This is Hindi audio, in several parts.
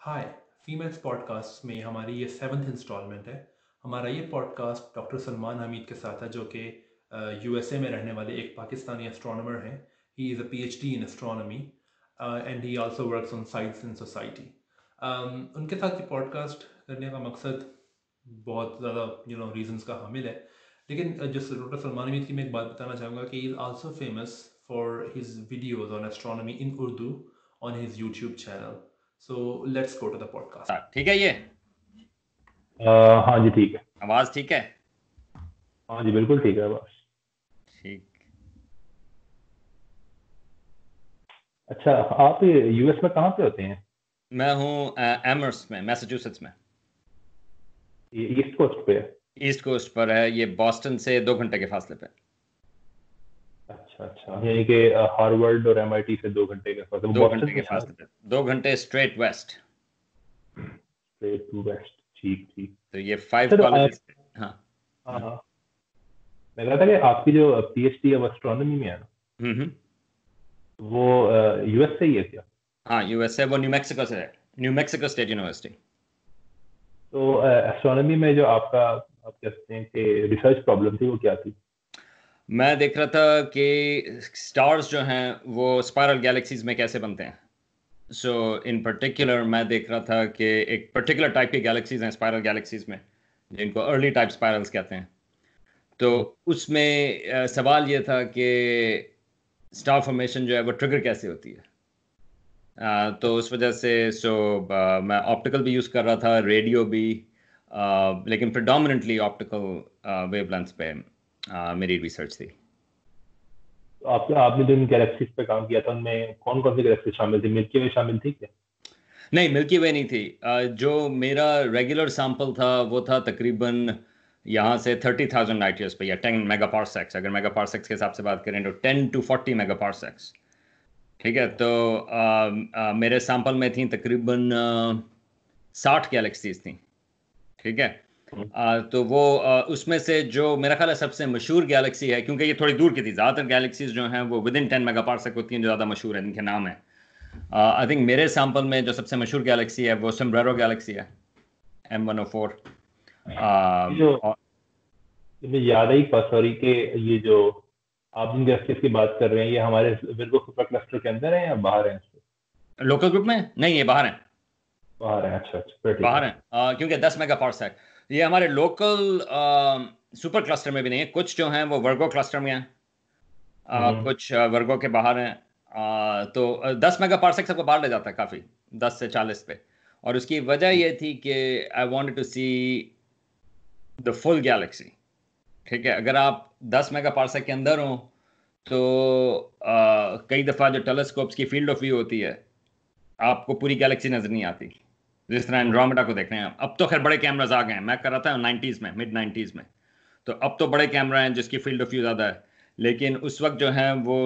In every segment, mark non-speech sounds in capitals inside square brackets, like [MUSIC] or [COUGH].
हाय फीमेल्स पॉडकास्ट में हमारी ये सेवन्थ इंस्टॉलमेंट है। हमारा ये पॉडकास्ट डॉक्टर सलमान हमीद के साथ है, जो कि यूएसए में रहने वाले एक पाकिस्तानी एस्ट्रोनमर हैं। He is a PhD in astronomy and he also works on science in society उनके साथ ये पॉडकास्ट करने का मकसद बहुत ज़्यादा यू नो रीजंस का हामिल है। लेकिन जिस डॉक्टर सलमान हमीद की मैं एक बात बताना चाहूँगा कि is also famous for his videos on astronomy in Urdu on his YouTube channel so let's go to the podcast ठीक है ये? uh, हाँ जी ठीक है। आवाज़ ठीक है? हाँ जी बिल्कुल ठीक है आवाज़ ठीक। अच्छा आप यूएस में कहाँ पे होते हैं? मैं हूँ एमर्स में मैसाचुसेट्स में। ईस्ट कोस्ट पे ईस्ट कोस्ट पर है ये बॉस्टन से दो घंटे के फासले पे। अच्छा अच्छा। यानी कि हार्वर्ड और एमआईटी से दो घंटे के फासले दो घंटे के फासले पे दो घंटे straight west straight to west ठीक ठीक। तो ये फाइव कॉलेजेस हाँ हाँ। मैं कह रहा था कि आपकी जो पीएचडी अब एस्ट्रोनॉमी में है ना हम्म वो यूएस से ही है क्या? हाँ यूएसए वो न्यू मैक्सिको से है। न्यू मैक्सिको स्टेट यूनिवर्सिटी तो एस्ट्रोनॉमी में जो आपका आप कहते हैं कि रिसर्च प्रॉब्लम थी वो क्या थी? मैं देख रहा था कि स्टार्स जो हैं वो स्पायरल गैलेक्सीज में कैसे बनते हैं। सो इन पर्टिकुलर मैं देख रहा था कि एक पर्टिकुलर टाइप की गैलेक्सीज हैं स्पायरल गैलेक्सीज में जिनको अर्ली टाइप स्पायरल्स कहते हैं। तो उसमें सवाल ये था कि स्टार फॉर्मेशन जो है वो ट्रिगर कैसे होती है? uh, तो उस वजह से सो uh, मैं ऑप्टिकल भी यूज़ कर रहा था रेडियो भी uh, लेकिन प्रिडोमिनेंटली ऑप्टिकल वेवलेंथ्स पे। आ, मेरी रिसर्च थी। आप आपने जो गैलेक्सीज पे काम किया था उनमें कौन कौन सी गैलेक्सी शामिल थी? मिल्की वे शामिल थी क्या? नहीं मिल्की वे नहीं थी। जो मेरा रेगुलर सैंपल था वो था तकरीबन यहाँ से थर्टी थाउज़ेंड लाइट ईयर्स पे या टेन मेगा पार्सेक्स अगर मेगा पार्सेक्स के हिसाब से बात करें तो ten to forty mega parsecs ठीक है तो आ, आ, मेरे सैंपल में थी तकरीबन साठ गैलेक्सीज थी। ठीक है? तो वो उसमें से जो मेरा ख्याल है सबसे मशहूर गैलेक्सी है क्योंकि ये थोड़ी दूर की थी। ज़्यादातर गैलेक्सीज जो हैं वो within ten mega parsec होती हैं जो ज़्यादा मशहूर है इनके नाम है। आई थिंक मेरे सैंपल में जो सबसे मशहूर गैलेक्सी है वो समब्रेरो गैलेक्सी है एम वन ओ फोर याद आई सॉरी के ये जो आप जिन गैलेक्सीज की बात कर रहे हैं ये हमारे विर्गो सुपर क्लस्टर के अंदर है या बाहर है लोकल ग्रुप में? नहीं ये बाहर है। बाहर है अच्छा अच्छा बाहर है। क्योंकि दस मेगा पार्सक ये हमारे लोकल सुपर क्लस्टर में भी नहीं है कुछ जो हैं वो वर्गो क्लस्टर में हैं। हम्म। कुछ वर्गो के बाहर हैं। तो दस मेगा पार्सेक सबको बाहर ले जाता है काफ़ी दस से चालीस पे। और उसकी वजह ये थी कि I want to see the full galaxy ठीक है? अगर आप दस मेगा पार्सेक के अंदर हो तो आ, कई दफ़ा जो टेलीस्कोप्स की फ़ील्ड ऑफ़ व्यू होती है आपको पूरी गैलेक्सी नज़र नहीं आती। जिस तरह एंड्रोमेडा को देख रहे हैं अब तो खैर बड़े कैमराज आ गए हैं। मैं कर रहा था नाइन्टीज़ में मिड नाइन्टीज़ में। तो अब तो बड़े कैमरा हैं जिसकी फ़ील्ड ऑफ़ व्यू ज़्यादा है। लेकिन उस वक्त जो है वो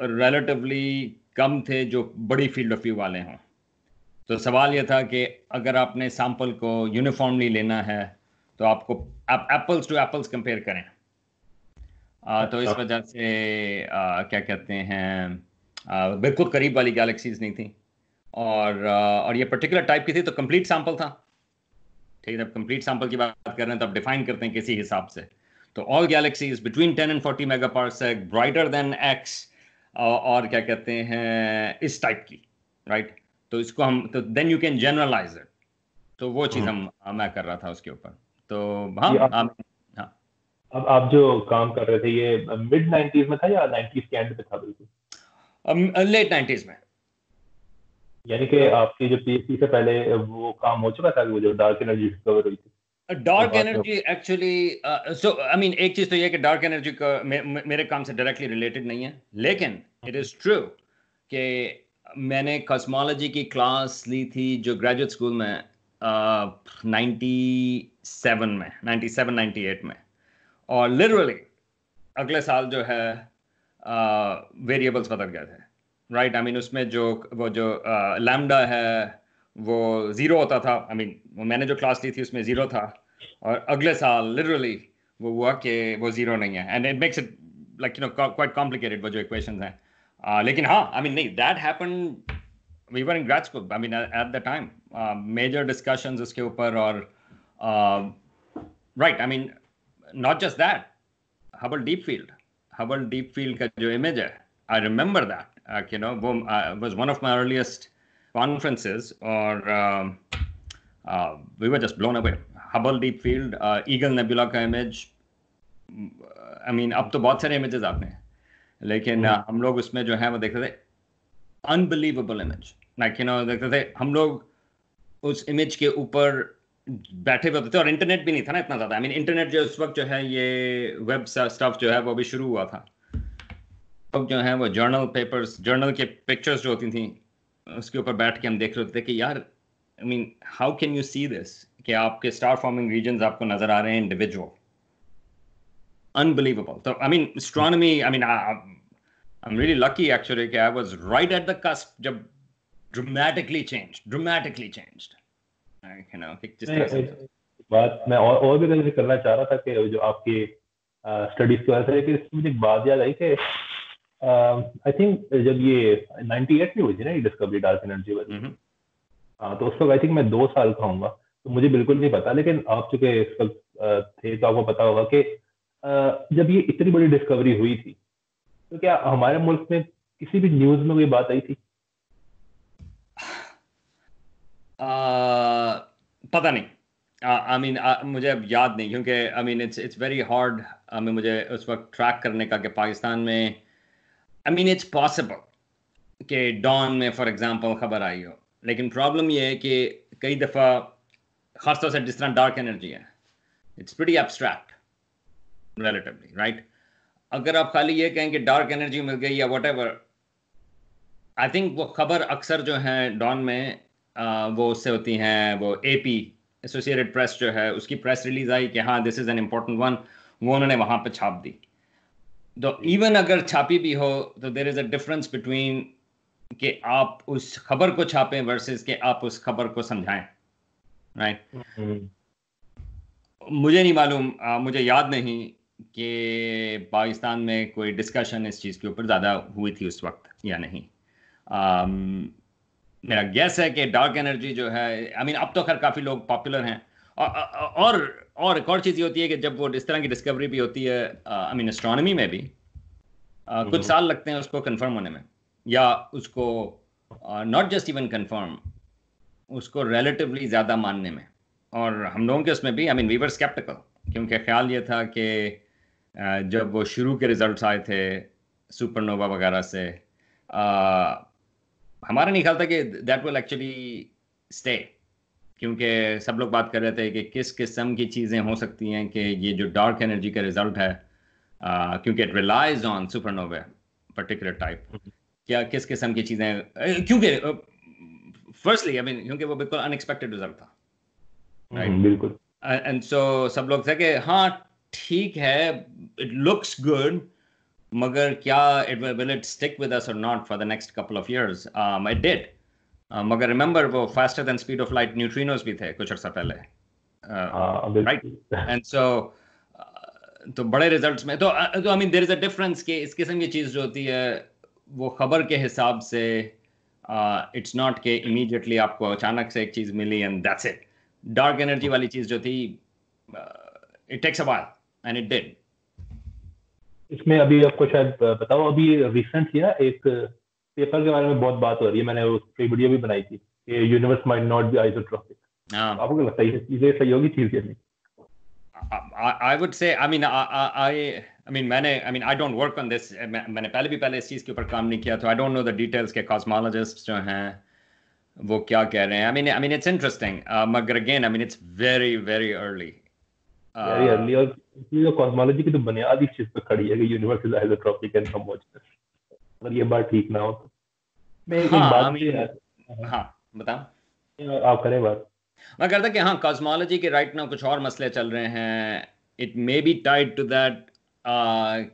रिलेटिवली कम थे जो बड़ी फ़ील्ड ऑफ़ व्यू वाले हों। तो सवाल ये था कि अगर आपने सैंपल को यूनिफॉर्मली लेना है तो आपको आप एप्पल्स टू एप्पल्स कंपेयर करें। आ, तो इस अच्छा। वजह से आ, क्या कहते हैं बिल्कुल करीब वाली गैलेक्सीज नहीं थी। और और ये पर्टिकुलर टाइप की थी तो कंप्लीट सैंपल था। ठीक है कंप्लीट सैंपल की बात कर रहे हैं तो आप डिफाइन करते हैं किसी हिसाब से। तो all galaxies between 10 and 40 mega parsec brighter than X और क्या कहते हैं इस टाइप की राइट right? तो इसको हम तो then you can generalize it तो वो चीज़ हम मैं कर रहा था उसके ऊपर। तो हाँ आप, हाँ। अब आप जो काम कर रहे थे ये मिड नाइनटीज में था या नाइनटीज के एंड पे था बिल्कुल? लेट नाइनटीज में। यानी कि आपकी जो पीएचडी से पहले वो काम हो चुका था वो जो डार्क एनर्जी डिस्कवर हुई थी? Dark energy actually so I mean एक चीज़ तो ये कि डार्क एनर्जी का मे, मेरे काम से डायरेक्टली रिलेटेड नहीं है लेकिन इट इज़ ट्रू कि मैंने कॉस्मोलॉजी की क्लास ली थी जो ग्रेजुएट स्कूल में नाइन्टी uh, सेवन में नाइन्टी सेवन नाइन्टी एट में। और लिटरली अगले साल जो है वेरिएबल्स uh, बदल गए थे। राइट आई मीन उसमें जो वो जो लैमडा है वो ज़ीरो होता था। आई I मीन mean, मैंने जो क्लास ली थी उसमें ज़ीरो था। और अगले साल लिटरली वो हुआ कि वो ज़ीरो नहीं है। And it makes it like you know quite complicated वो जो इक्वेशन हैं। uh, लेकिन हाँ आई मीन नहीं that happen we were in grade school I mean at the time major discussions उसके ऊपर और right I mean not just that Hubble deep field Hubble deep field का जो इमेज है I remember that you know वो was one of my earliest conferences or um, uh, we were just blown away. Hubble deep field eagle nebula का इमेज आई मीन अब तो बहुत सारे इमेजेस आते हैं लेकिन uh, हम लोग उसमें जो है वो देखते थे unbelievable image like you know देखते थे हम लोग उस इमेज के ऊपर बैठे हुए थे और इंटरनेट भी नहीं था ना इतना ज़्यादा. आई मीन इंटरनेट जो उस वक्त जो है ये वेब स्टफ़ जो है वो अभी शुरू हुआ था. अब जो है वो जर्नल पेपर्स जर्नल के पिक्चर्स जो होती थी, उसके ऊपर बैठ के हम देख रहे थे कि यार I mean how can you see this कि आपके स्टार फॉर्मिंग रीजन आपको नज़र आ रहे हैं इंडिविजुअल अनबिलीवेबल तो I mean astronomy I mean I am really lucky actually कि I was right at the cusp जब ड्रामेटिकली चेंज ड्रामेटिकली चेंज्ड बात मैं और और भी करना चाह रहा था कि जो आपकी स्टडीज़ की वजह से मुझे एक बात याद आई कि आई थिंक जब ये 98 में हुई थी ना ये डिस्कवरी डार्क एनर्जी वाली। हाँ तो उस वक्त आई थिंक मैं दो साल का हूँ तो मुझे बिल्कुल नहीं पता लेकिन आप चूँकि इस वक्त थे तो आपको पता होगा कि जब ये इतनी बड़ी डिस्कवरी हुई थी तो क्या हमारे मुल्क में किसी भी न्यूज़ में कोई बात आई थी? uh, पता नहीं। आई मीन मुझे अब याद नहीं क्योंकि I mean it's it's very hard I mean मुझे उस वक्त ट्रैक करने का कि पाकिस्तान में आई मीन इट्स पॉसिबल कि डॉन में फॉर एग्जांपल खबर आई हो। लेकिन प्रॉब्लम ये है कि कई दफ़ा ख़ासतौर से जिस तरह डार्क एनर्जी है it's pretty abstract relatively right अगर आप खाली ये कहें कि डार्क एनर्जी मिल गई या वट एवर आई थिंक वो खबर अक्सर जो है डॉन में आ, वो उससे होती हैं वो ए पी एसोसिएटेड प्रेस जो है उसकी प्रेस रिलीज़ आई कि हाँ this is an important one वो उन्होंने वहाँ पर छाप दी। तो इवन अगर छापी भी हो तो there is a difference between कि आप उस खबर को छापें वर्सेस कि आप उस खबर को समझाएँ राइट right? mm-hmm. मुझे नहीं मालूम मुझे याद नहीं कि पाकिस्तान में कोई डिस्कशन इस चीज़ के ऊपर ज़्यादा हुई थी उस वक्त या नहीं um, मेरा गैस है कि डार्क एनर्जी जो है आई I मीन mean, अब तो खैर काफ़ी लोग पॉपुलर हैं और और और एक और चीज़ ये होती है कि जब वो इस तरह की डिस्कवरी भी होती है आई मीन एस्ट्रोनॉमी में भी uh, कुछ साल लगते हैं उसको कंफर्म होने में। या उसको नॉट जस्ट इवन कंफर्म उसको रिलेटिवली ज़्यादा मानने में। और हम लोगों के उसमें भी I mean we were sceptical क्योंकि ख्याल ये था कि uh, जब वो शुरू के रिज़ल्ट आए थे सुपरनोवा वगैरह से uh, हमारा नहीं ख्याल था कि दैट विल एक्चुअली स्टे क्योंकि सब लोग बात कर रहे थे कि किस किस्म की चीज़ें हो सकती हैं कि ये जो डार्क एनर्जी का रिज़ल्ट है क्योंकि it relies on supernova particular type क्या किस किस्म की चीज़ें क्योंकि फर्स्टली आई मीन क्योंकि वो बिल्कुल अनएक्सपेक्टेड रिज़ल्ट था राइट हम्म, बिल्कुल। एंड सो सब लोग थे कि हाँ ठीक है इट लुक्स गुड मगर क्या it will it stick with us और not for the next couple of years I did मगर रिमेंबर वो faster than speed of light neutrinos भी थे कुछ अर्सा पहले। राइट एंड सो तो बड़े रिजल्ट्स में तो तो I mean there is a difference कि इस किस्म की चीज़ जो होती है वो खबर के हिसाब से इट्स नॉट के इमीडिएटली आपको अचानक से एक चीज़ मिली and that's it dark energy वाली चीज़ जो थी it takes a while and it did इसमें अभी आपको शायद बताओ अभी रिसेंट ना एक पेपर के बारे में बहुत बात हो रही है। मैंने उस पर वीडियो भी बनाई थी कि universe might not be isotropic आपको क्या लगता है ये सही होगी चीज़ के लिए I would say I mean I I I mean मैंने I mean I don't work on this मैंने पहले भी पहले इस चीज़ के ऊपर काम नहीं किया तो I don't know the details के cosmologists जो हैं वो क्या कह रहे हैं। I mean I mean it's interesting uh, मगर again I mean it's very very early very uh, early और ये कॉस्मोलॉजी की तो बुनियाद इस चीज़ पे खड़ी है कि universe is isotropic and some अगर ये बात ठीक ना हो तो। मैं हाँ, एक बात भी हाँ बताओ। आप करें बात। मैं कहता कि हाँ कॉस्मोलॉजी के राइट ना कुछ और मसले चल रहे हैं। It may be tied to that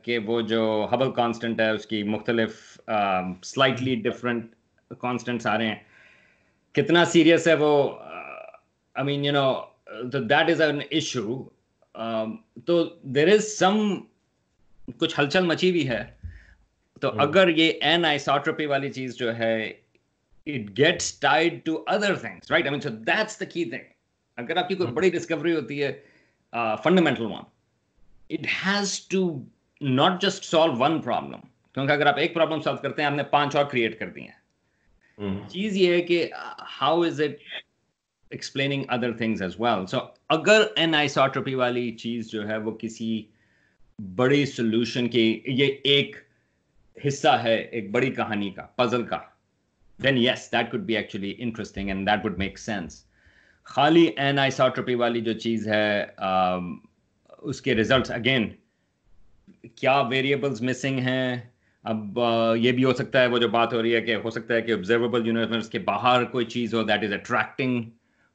कि वो जो हबल कांस्टेंट है उसकी मुख्तलिफ़ स्लाइटली डिफरेंट कांस्टेंट्स आ रहे हैं। कितना सीरियस है वो आई मीन यू नो तो दैट इज़ एन इशू तो देर इज़ सम कुछ हलचल मची हुई है। तो हम्म। अगर ये एन आइसोट्रोपी वाली चीज़ जो है it gets tied to other things right? I mean so that's the key thing. अगर आपकी कोई बड़ी डिस्कवरी होती है fundamental one it has to not just solve one problem क्योंकि अगर आप एक प्रॉब्लम सॉल्व करते हैं आपने पाँच और क्रिएट कर दी हैं। चीज़ ये है कि how is it explaining other things as well so अगर एन आइसोट्रोपी वाली चीज़ जो है वो किसी बड़ी सोल्यूशन की ये एक हिस्सा है एक बड़ी कहानी का पजल का। Then yes that could be actually interesting and that would make sense. खाली एन आइसोट्रोपी वाली जो चीज़ है um, उसके रिजल्ट्स अगेन क्या वेरिएबल्स मिसिंग हैं? अब uh, ये भी हो सकता है वो जो बात हो रही है कि हो सकता है कि ऑब्जर्वेबल यूनिवर्स के बाहर कोई चीज़ हो that is attracting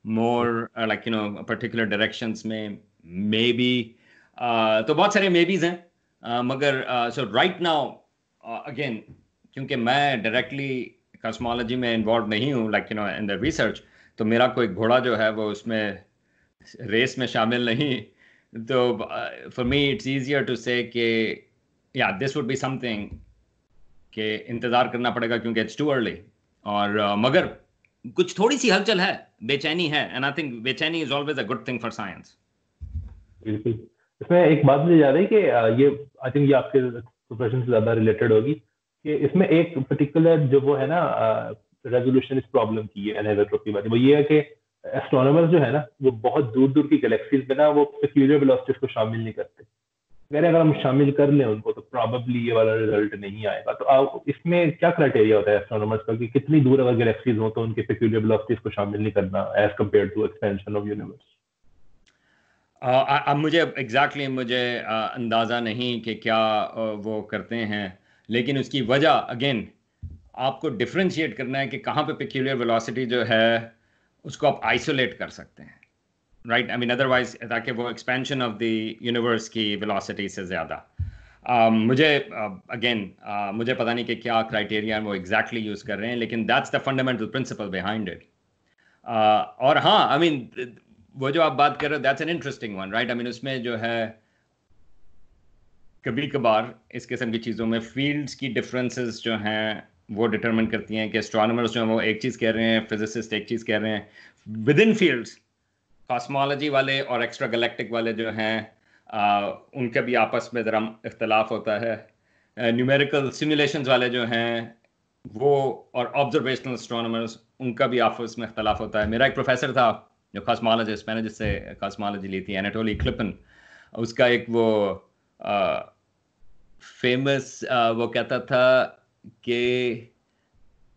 more like you know particular directions में मे बी uh, तो बहुत सारे मे बीज हैं uh, मगर सो राइट नाउ अगेन क्योंकि मैं डायरेक्टली कॉस्मोलॉजी में इन्वॉल्व नहीं हूँ like you know in the research तो मेरा कोई घोड़ा जो है वो उसमें रेस में शामिल नहीं। तो for me it's easier to say या दिस वुड बी समथिंग कि इंतज़ार करना पड़ेगा क्योंकि इट्स टू अर्ली और uh, मगर कुछ थोड़ी सी हलचल है बेचैनी है एंड आई थिंक बेचैनी is always a good thing for science बिल्कुल। इसमें एक बात मुझे याद है कि ये आई थिंक ये आपके प्रोफेशन से ज़्यादा रिलेटेड होगी कि इसमें एक पर्टिकुलर जो वो है ना रेजोल्यूशन इस प्रॉब्लम की है एनेरोट्रोपी वाली वो ये है कि एस्ट्रोनॉमर्स जो है ना वो बहुत दूर दूर की गैलेक्सीज में ना वो पेक्यूलियर वेलोसिटीज को शामिल नहीं करते। अगर अगर हम शामिल कर लें उनको तो प्रॉबली ये वाला रिज़ल्ट नहीं आएगा। तो आ, इसमें क्या क्राइटेरिया होता है एस्ट्रोनॉमर्स का कि कितनी दूर अगर गैलेक्सीज हो तो उनके पेक्यूलियर वेलोसिटीज को शामिल नहीं करना as compared to expansion of universe अब मुझे एग्जैक्टली exactly मुझे अंदाज़ा नहीं कि क्या वो करते हैं लेकिन उसकी वजह अगेन आपको डिफ्रेंशिएट करना है कि कहाँ पे पिक्यूलियर वेलोसिटी जो है उसको आप आइसोलेट कर सकते हैं राइट आई मीन अदरवाइज़ ताकि वो एक्सपेंशन ऑफ़ द यूनिवर्स की वेलोसिटी से ज़्यादा। uh, मुझे अगेन uh, uh, मुझे पता नहीं कि क्या क्राइटेरिया वो एग्जैक्टली exactly यूज़ कर रहे हैं लेकिन that's the fundamental principle behind it और हाँ आई I मीन mean, वो जो आप बात कर रहे हो that's an interesting one right I mean उसमें जो है कभी कभार इस किस्म की चीज़ों में फील्ड्स की डिफरेंसेस जो हैं, वो डिटरमिन करती हैं कि एस्ट्रोनमर्स जो हैं, वो एक चीज़ कह रहे हैं फिजिसिस्ट एक चीज़ कह रहे हैं। विद इन फील्ड्स कॉस्मोलॉजी वाले और एक्स्ट्रा गलेक्टिक वाले जो हैं उनके भी आपस में ज़रा इख्तलाफ होता है। न्यूमेरिकल सिमुलेशन वाले जो हैं, वो और ऑब्जर्वेशनल एस्ट्रोनमर्स उनका भी आपस में इख्तलाफ होता है। मेरा एक प्रोफेसर था जो कॉस्मोलॉजिस्ट मैंने जिससे कॉस्मोलॉजी ली थी एनाटोली क्लिपन उसका एक वो फ़ेमस वो कहता था कि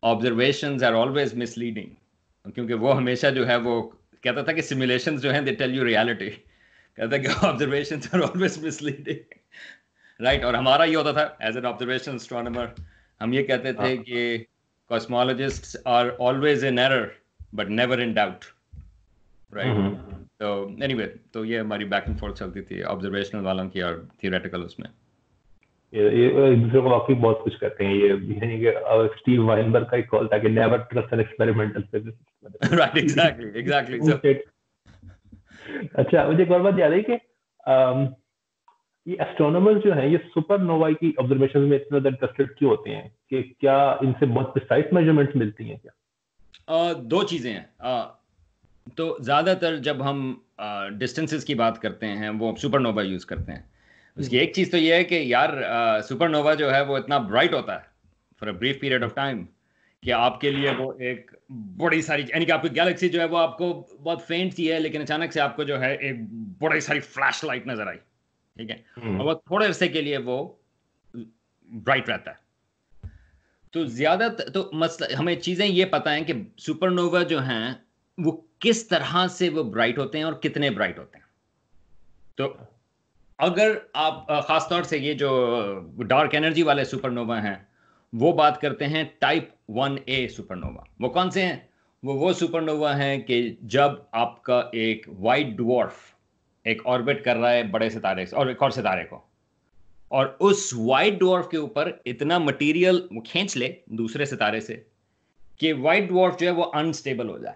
ऑब्जर्वेशंस आर ऑलवेज मिसलीडिंग क्योंकि वो हमेशा जो है वो कहता था कि सिमुलेशंस जो हैं दे टेल यू रियलिटी कहता कि observations are always misleading right और हमारा ये होता था एज एन ऑब्जर्वेशन एस्ट्रोनमर हम ये कहते थे हाँ। कि cosmologists are always in error but never in doubt right तो एनीवे तो ये हमारी बैक एंड फोर्थ चलती थी ऑब्जर्वेशनल वालों की और थियोरेटिकल उसमें। ये एक दूसरे को वाकई बहुत कुछ करते हैं। ये यानी कि स्टीव वाइनबर्ग का एक कॉल था कि never trust an experimental physicist right exactly exactly so अच्छा मुझे एक और बात याद है कि ये एस्ट्रोनॉमर्स जो हैं ये सुपरनोवा की ऑब्जर्वेशन में इतने ज़्यादा इंटरेस्टेड क्यों होते हैं? कि क्या इनसे बहुत प्रिसाइज मेजरमेंट्स मिलती हैं क्या? uh, दो चीज़ें हैं। uh, तो ज़्यादातर जब हम डिस्टेंसेस की बात करते हैं वो सुपरनोवा यूज़ करते हैं। उसकी एक चीज़ तो ये है कि यार सुपरनोवा जो है वो इतना ब्राइट होता है for a brief period of time कि आपके लिए वो एक बड़ी सारी यानी कि आपकी गैलेक्सी जो है वो आपको बहुत फेंट सी है लेकिन अचानक से आपको जो है एक बड़ी सारी फ्लैश लाइट नज़र आई। ठीक है? हम्म। और वो थोड़े अरसे के लिए वो ब्राइट रहता है। तो ज़्यादा तो मसला हमें चीज़ें ये पता है कि सुपरनोवा जो हैं वो किस तरह से वो ब्राइट होते हैं और कितने ब्राइट होते हैं? तो अगर आप खासतौर से ये जो डार्क एनर्जी वाले सुपरनोवा हैं, वो बात करते हैं टाइप वन ए सुपरनोवा वो कौन से हैं? वो वो सुपरनोवा हैं कि जब आपका एक वाइट डुअर्फ एक ऑर्बिट कर रहा है बड़े सितारे से, और एक और सितारे को, और उस वाइट डुअर्फ के ऊपर इतना मटेरियल वो खींच ले दूसरे सितारे से कि वाइट डुअर्फ जो है वो अनस्टेबल हो जाए।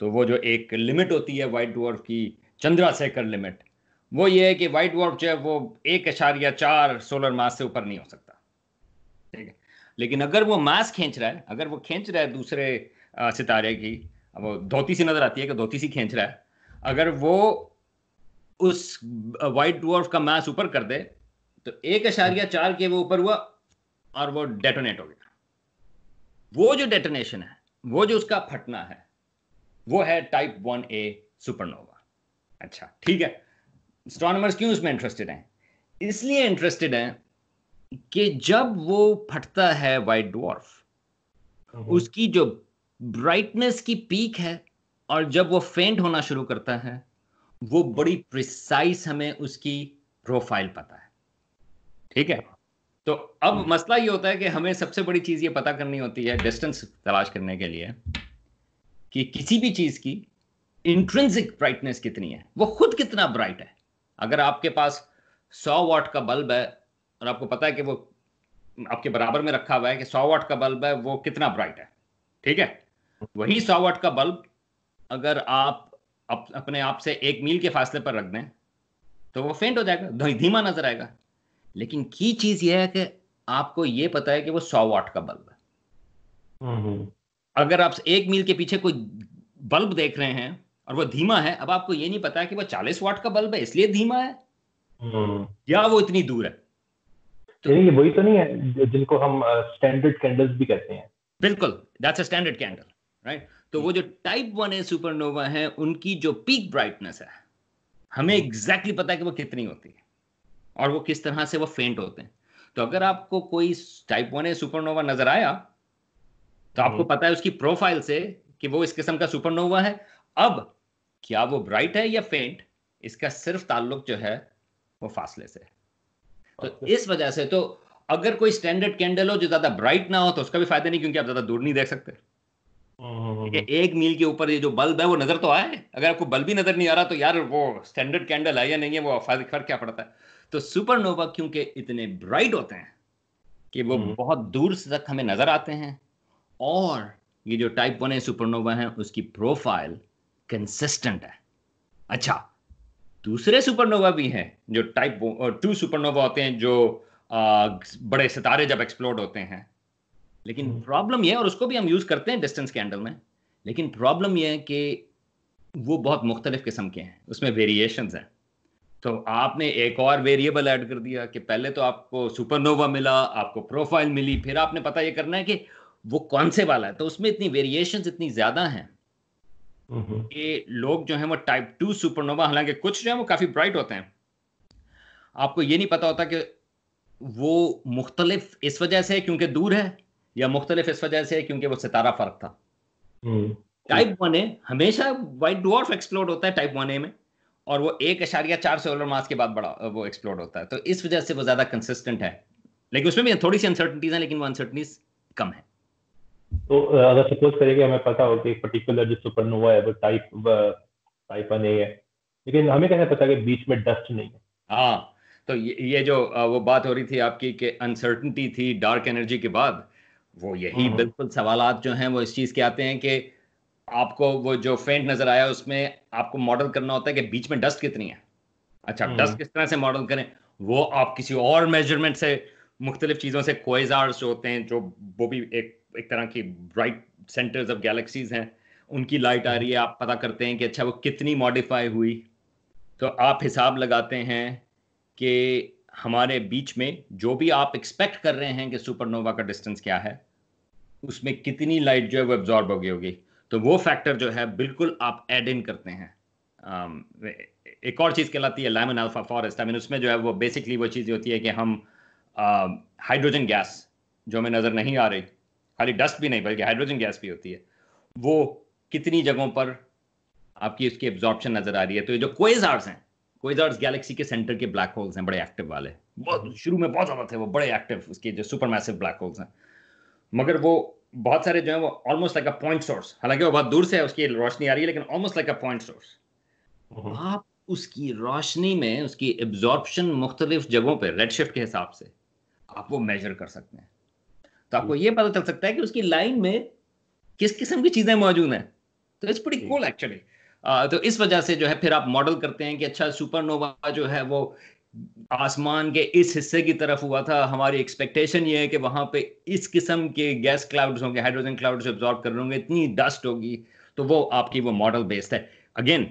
तो वो जो एक लिमिट होती है वाइट डॉर्फ की, चंद्रा सेकर लिमिट वो ये है कि वाइट डॉर्फ जो है वो एक अशारिया चार सोलर मास से ऊपर नहीं हो सकता। ठीक है? लेकिन अगर वो मास खींच रहा है, अगर वो खींच रहा है दूसरे सितारे की वो धोती सी नज़र आती है कि धोती सी खींच रहा है, अगर वो उस वाइट डॉर्फ का मास ऊपर कर दे तो एक अशारिया चार के वो ऊपर हुआ और वो डेटोनेट हो गया। वो जो डेटोनेशन है, वो जो उसका फटना है वो है टाइप वन ए सुपरनोवा अच्छा ठीक है। एस्ट्रोनॉमर्स क्यों उसमें इंटरेस्टेड हैं? इसलिए इंटरेस्टेड हैं कि जब वो फटता है वाइट डॉर्फ हम्म। उसकी जो ब्राइटनेस की पीक है और जब वो फेंट होना शुरू करता है वो बड़ी प्रिसाइस हमें उसकी प्रोफ़ाइल पता है। ठीक है? तो अब हम्म। मसला ये होता है कि हमें सबसे बड़ी चीज़ ये पता करनी होती है डिस्टेंस तलाश करने के लिए। कि किसी भी चीज़ की इंट्रेंसिक ब्राइटनेस कितनी है? वो खुद कितना ब्राइट है? अगर आपके पास 100 वाट का बल्ब है और आपको पता है कि वो आपके बराबर में रखा हुआ है कि 100 वाट का बल्ब है वो कितना ब्राइट है? ठीक है? वही 100 वाट का बल्ब अगर आप अप, अपने आप से एक मील के फासले पर रख दें तो वो फेंट हो जाएगा धीमा नज़र आएगा। लेकिन की चीज़ यह है कि आपको ये पता है कि वो सौ वाट का बल्ब है। हम्म। अगर आप एक मील के पीछे कोई बल्ब देख रहे हैं और वो धीमा है अब आपको ये नहीं पता है कि वो चालीस वाट का बल्ब है इसलिए धीमा है। हम्म। या वो इतनी दूर है। तो ये वही तो नहीं है जिनको हम स्टैंडर्ड कैंडल्स भी कहते हैं। बिल्कुल that's a standard candle right तो वो जो टाइप वन ए सुपरनोवा है उनकी जो पीक ब्राइटनेस है हमें एग्जैक्टली exactly पता है कि वो कितनी होती है और वो किस तरह से वो फेंट होते हैं। तो अगर आपको कोई टाइप वन ए सुपरनोवा नज़र आया तो आपको हम्म। पता है उसकी प्रोफ़ाइल से कि वो इस किस्म का सुपरनोवा है। अब क्या वो ब्राइट है या फेंट इसका सिर्फ़ ताल्लुक जो है वो फासले से तो इस वजह से तो अगर कोई स्टैंडर्ड कैंडल हो जो ज़्यादा ब्राइट ना हो तो उसका भी फ़ायदा नहीं क्योंकि आप ज़्यादा दूर नहीं देख सकते। एक मील के ऊपर ये जो बल्ब है वो नज़र तो आए। अगर आपको बल्ब ही नज़र नहीं आ रहा तो यार वो स्टैंडर्ड कैंडल है या नहीं है वो फ़र्क क्या पड़ता है? तो सुपरनोवा क्योंकि इतने ब्राइट होते हैं कि वो हम्म। बहुत दूर तक हमें नज़र आते हैं। और ये जो टाइप वन है सुपरनोवा है उसकी प्रोफ़ाइल कंसिस्टेंट है। अच्छा दूसरे सुपरनोवा भी हैं जो टाइप टू सुपरनोवा होते हैं जो आ, बड़े सितारे जब एक्सप्लोड होते हैं। लेकिन प्रॉब्लम हम्म। यह और उसको भी हम यूज़ करते हैं डिस्टेंस कैंडल में लेकिन प्रॉब्लम यह है कि वो बहुत मुख्तलिफ़ किस्म के हैं उसमें वेरिएशंस हैं। तो आपने एक और वेरिएबल ऐड कर दिया कि पहले तो आपको सुपरनोवा मिला आपको प्रोफ़ाइल मिली फिर आपने पता ये करना है कि वो कौन से वाला है? तो उसमें इतनी वेरिएशन इतनी ज़्यादा हैं कि लोग जो है वो टाइप टू सुपरनोवा हालाँकि कुछ जो है वो काफ़ी ब्राइट होते हैं। आपको ये नहीं पता होता कि वो मुख्तलिफ़ इस वजह से क्योंकि दूर है या मुख्तलिफ़ इस वजह से क्योंकि वो सितारा फ़र्क था। टाइप वन ए हमेशा वाइट डॉर्फ एक्सप्लोर होता है टाइप वन ए में और वो एक अशारिया चार सोलर मास के बाद बड़ा वो एक्सप्लोर होता है। तो इस वजह से वो ज़्यादा कंसिस्टेंट है। लेकिन उसमें भी थोड़ी सी अनसर्टनिटीज हैं लेकिन वो अनसर्टनीज कम है। तो अगर सपोज़ करें कि हमें पता हो कि पर्टिकुलर जो सुपरनोवा है वो टाइप टाइप वन ए है लेकिन हमें कैसे पता कि बीच में डस्ट नहीं है हाँ तो ये, ये जो वो बात हो रही थी आपकी कि अनसर्टनिटी थी डार्क एनर्जी के बाद वो यही हम्म। बिल्कुल सवालात जो हैं वो इस चीज़ के आते हैं कि आपको वो जो फेंट नज़र आया उसमें आपको मॉडल करना होता है कि बीच में डस्ट कितनी है अच्छा डस्ट हम्म। किस तरह से मॉडल करें वो आप किसी और मेज़रमेंट से मुख्तलिफ़ चीज़ों से कोयजार्स जो होते हैं जो वो भी एक एक तरह की ब्राइट सेंटर्स ऑफ़ गैलेक्सीज हैं। उनकी लाइट आ रही है, आप पता करते हैं कि अच्छा वो कितनी मॉडिफाई हुई। तो आप हिसाब लगाते हैं कि हमारे बीच में जो भी आप एक्सपेक्ट कर रहे हैं कि सुपरनोवा का डिस्टेंस क्या है, उसमें कितनी लाइट जो है वो एब्जॉर्ब हो गई होगी। तो वो फैक्टर जो है, बिल्कुल आप एड इन करते हैं। एक और चीज़ कहलाती है Lyman alpha forest I mean उसमें जो है वो बेसिकली वो चीज़ होती है कि हम हाइड्रोजन गैस जो हमें नज़र नहीं आ रही खाली डस्ट भी नहीं बल्कि हाइड्रोजन गैस भी होती है। वो कितनी जगहों पर आपकी उसकी एब्जॉर्प्शन नज़र आ रही है? तो ये जो कोएजार्स हैं कोएजार्स गैलेक्सी के सेंटर के ब्लैक होल्स हैं बड़े एक्टिव वाले। बहुत शुरू में बहुत ज़्यादा थे वो बड़े एक्टिव उसके जो सुपर मैसिव ब्लैक होल्स हैं। मगर वो बहुत सारे जो है वो almost like a point source हालाँकि वो बहुत दूर से है उसकी रोशनी आ रही है लेकिन almost like a point source आप उसकी रोशनी में उसकी एब्जॉर्प्शन मुख्तलिफ़ जगहों पर रेड शिफ्ट के हिसाब से आप वो मेजर कर सकते हैं। तो आपको ये पता चल सकता है कि उसकी लाइन में किस किस्म की चीज़ें मौजूद हैं। तो इट्स बड़ी कूल एक्चुअली तो इस वजह से जो है फिर आप मॉडल करते हैं कि अच्छा सुपरनोवा जो है वो आसमान के इस हिस्से की तरफ़ हुआ था। हमारी एक्सपेक्टेशन ये है कि वहाँ पे इस किस्म के गैस क्लाउड्स होंगे हाइड्रोजन क्लाउड्स एब्जॉर्ब कर होंगे इतनी डस्ट होगी तो वो आपकी वो मॉडल बेस्ड है। अगेन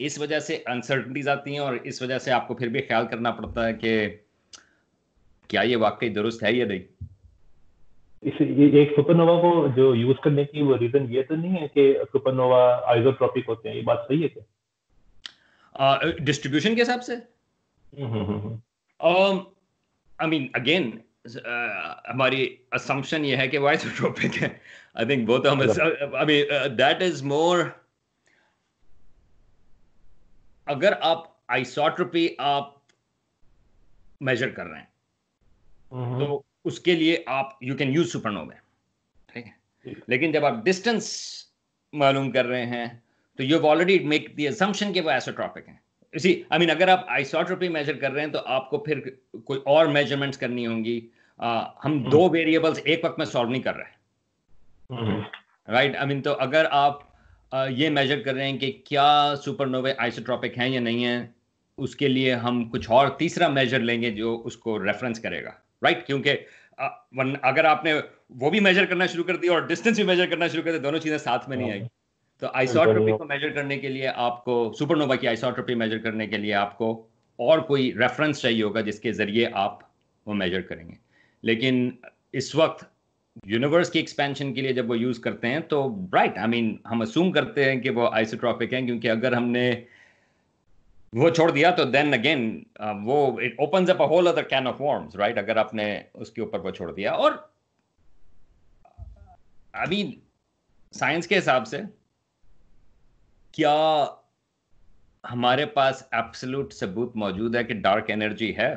इस वजह से अनसर्टनिटीज आती हैं और इस वजह से आपको फिर भी ख्याल करना पड़ता है कि क्या ये वाकई दुरुस्त है या नहीं। इस ये एक सुपरनोवा को जो यूज़ करने की वो रीजन ये तो नहीं है कि सुपरनोवा आइसोट्रॉपिक होते हैं ये बात सही है क्या? डिस्ट्रीब्यूशन के हिसाब से? आई मीन अगेन हमारी असम्पशन ये है कि वो आइसोट्रोपिक है। आई थिंक बोथ हम I mean that is more अगर आप आइसोट्रोपी आप मेजर कर रहे हैं तो उसके लिए आप यू कैन यूज़ सुपरनोवा ठीक है? लेकिन जब आप डिस्टेंस मालूम कर रहे हैं तो you already make the assumption कि वो आइसोट्रॉपिक है। इसी आई मीन अगर आप आइसोट्रोपी मेजर कर रहे हैं तो आपको फिर कोई और मेजरमेंट्स करनी होंगी। आ, हम हम्म। दो वेरिएबल्स एक वक्त में सॉल्व नहीं कर रहे राइट आई मीन तो अगर आप आ, ये मेजर कर रहे हैं कि क्या सुपरनोवे आइसोट्रॉपिक हैं या नहीं है उसके लिए हम कुछ और तीसरा मेजर लेंगे जो उसको रेफरेंस करेगा। राइट? क्योंकि अगर आपने वो भी मेजर करना शुरू कर दिया और डिस्टेंस भी मेजर करना शुरू कर दिया, दोनों चीज़ें साथ में नहीं आई तो आइसोट्रोपी को मेजर करने के लिए आपको सुपरनोवा की आइसोट्रोपी मेजर करने के लिए आपको और कोई रेफरेंस चाहिए होगा जिसके ज़रिए आप वो मेजर करेंगे लेकिन इस वक्त यूनिवर्स की एक्सपेंशन के लिए जब वो यूज़ करते हैं तो राइट आई मीन हम असूम करते हैं कि वो आइसोट्रॉपिक हैं, क्योंकि अगर हमने वो छोड़ दिया तो देन अगेन वो it open up whole other can of worms right अगर आपने उसके ऊपर वो छोड़ दिया। और अभी साइंस के हिसाब से क्या हमारे पास एब्सोल्यूट सबूत मौजूद है कि डार्क एनर्जी है?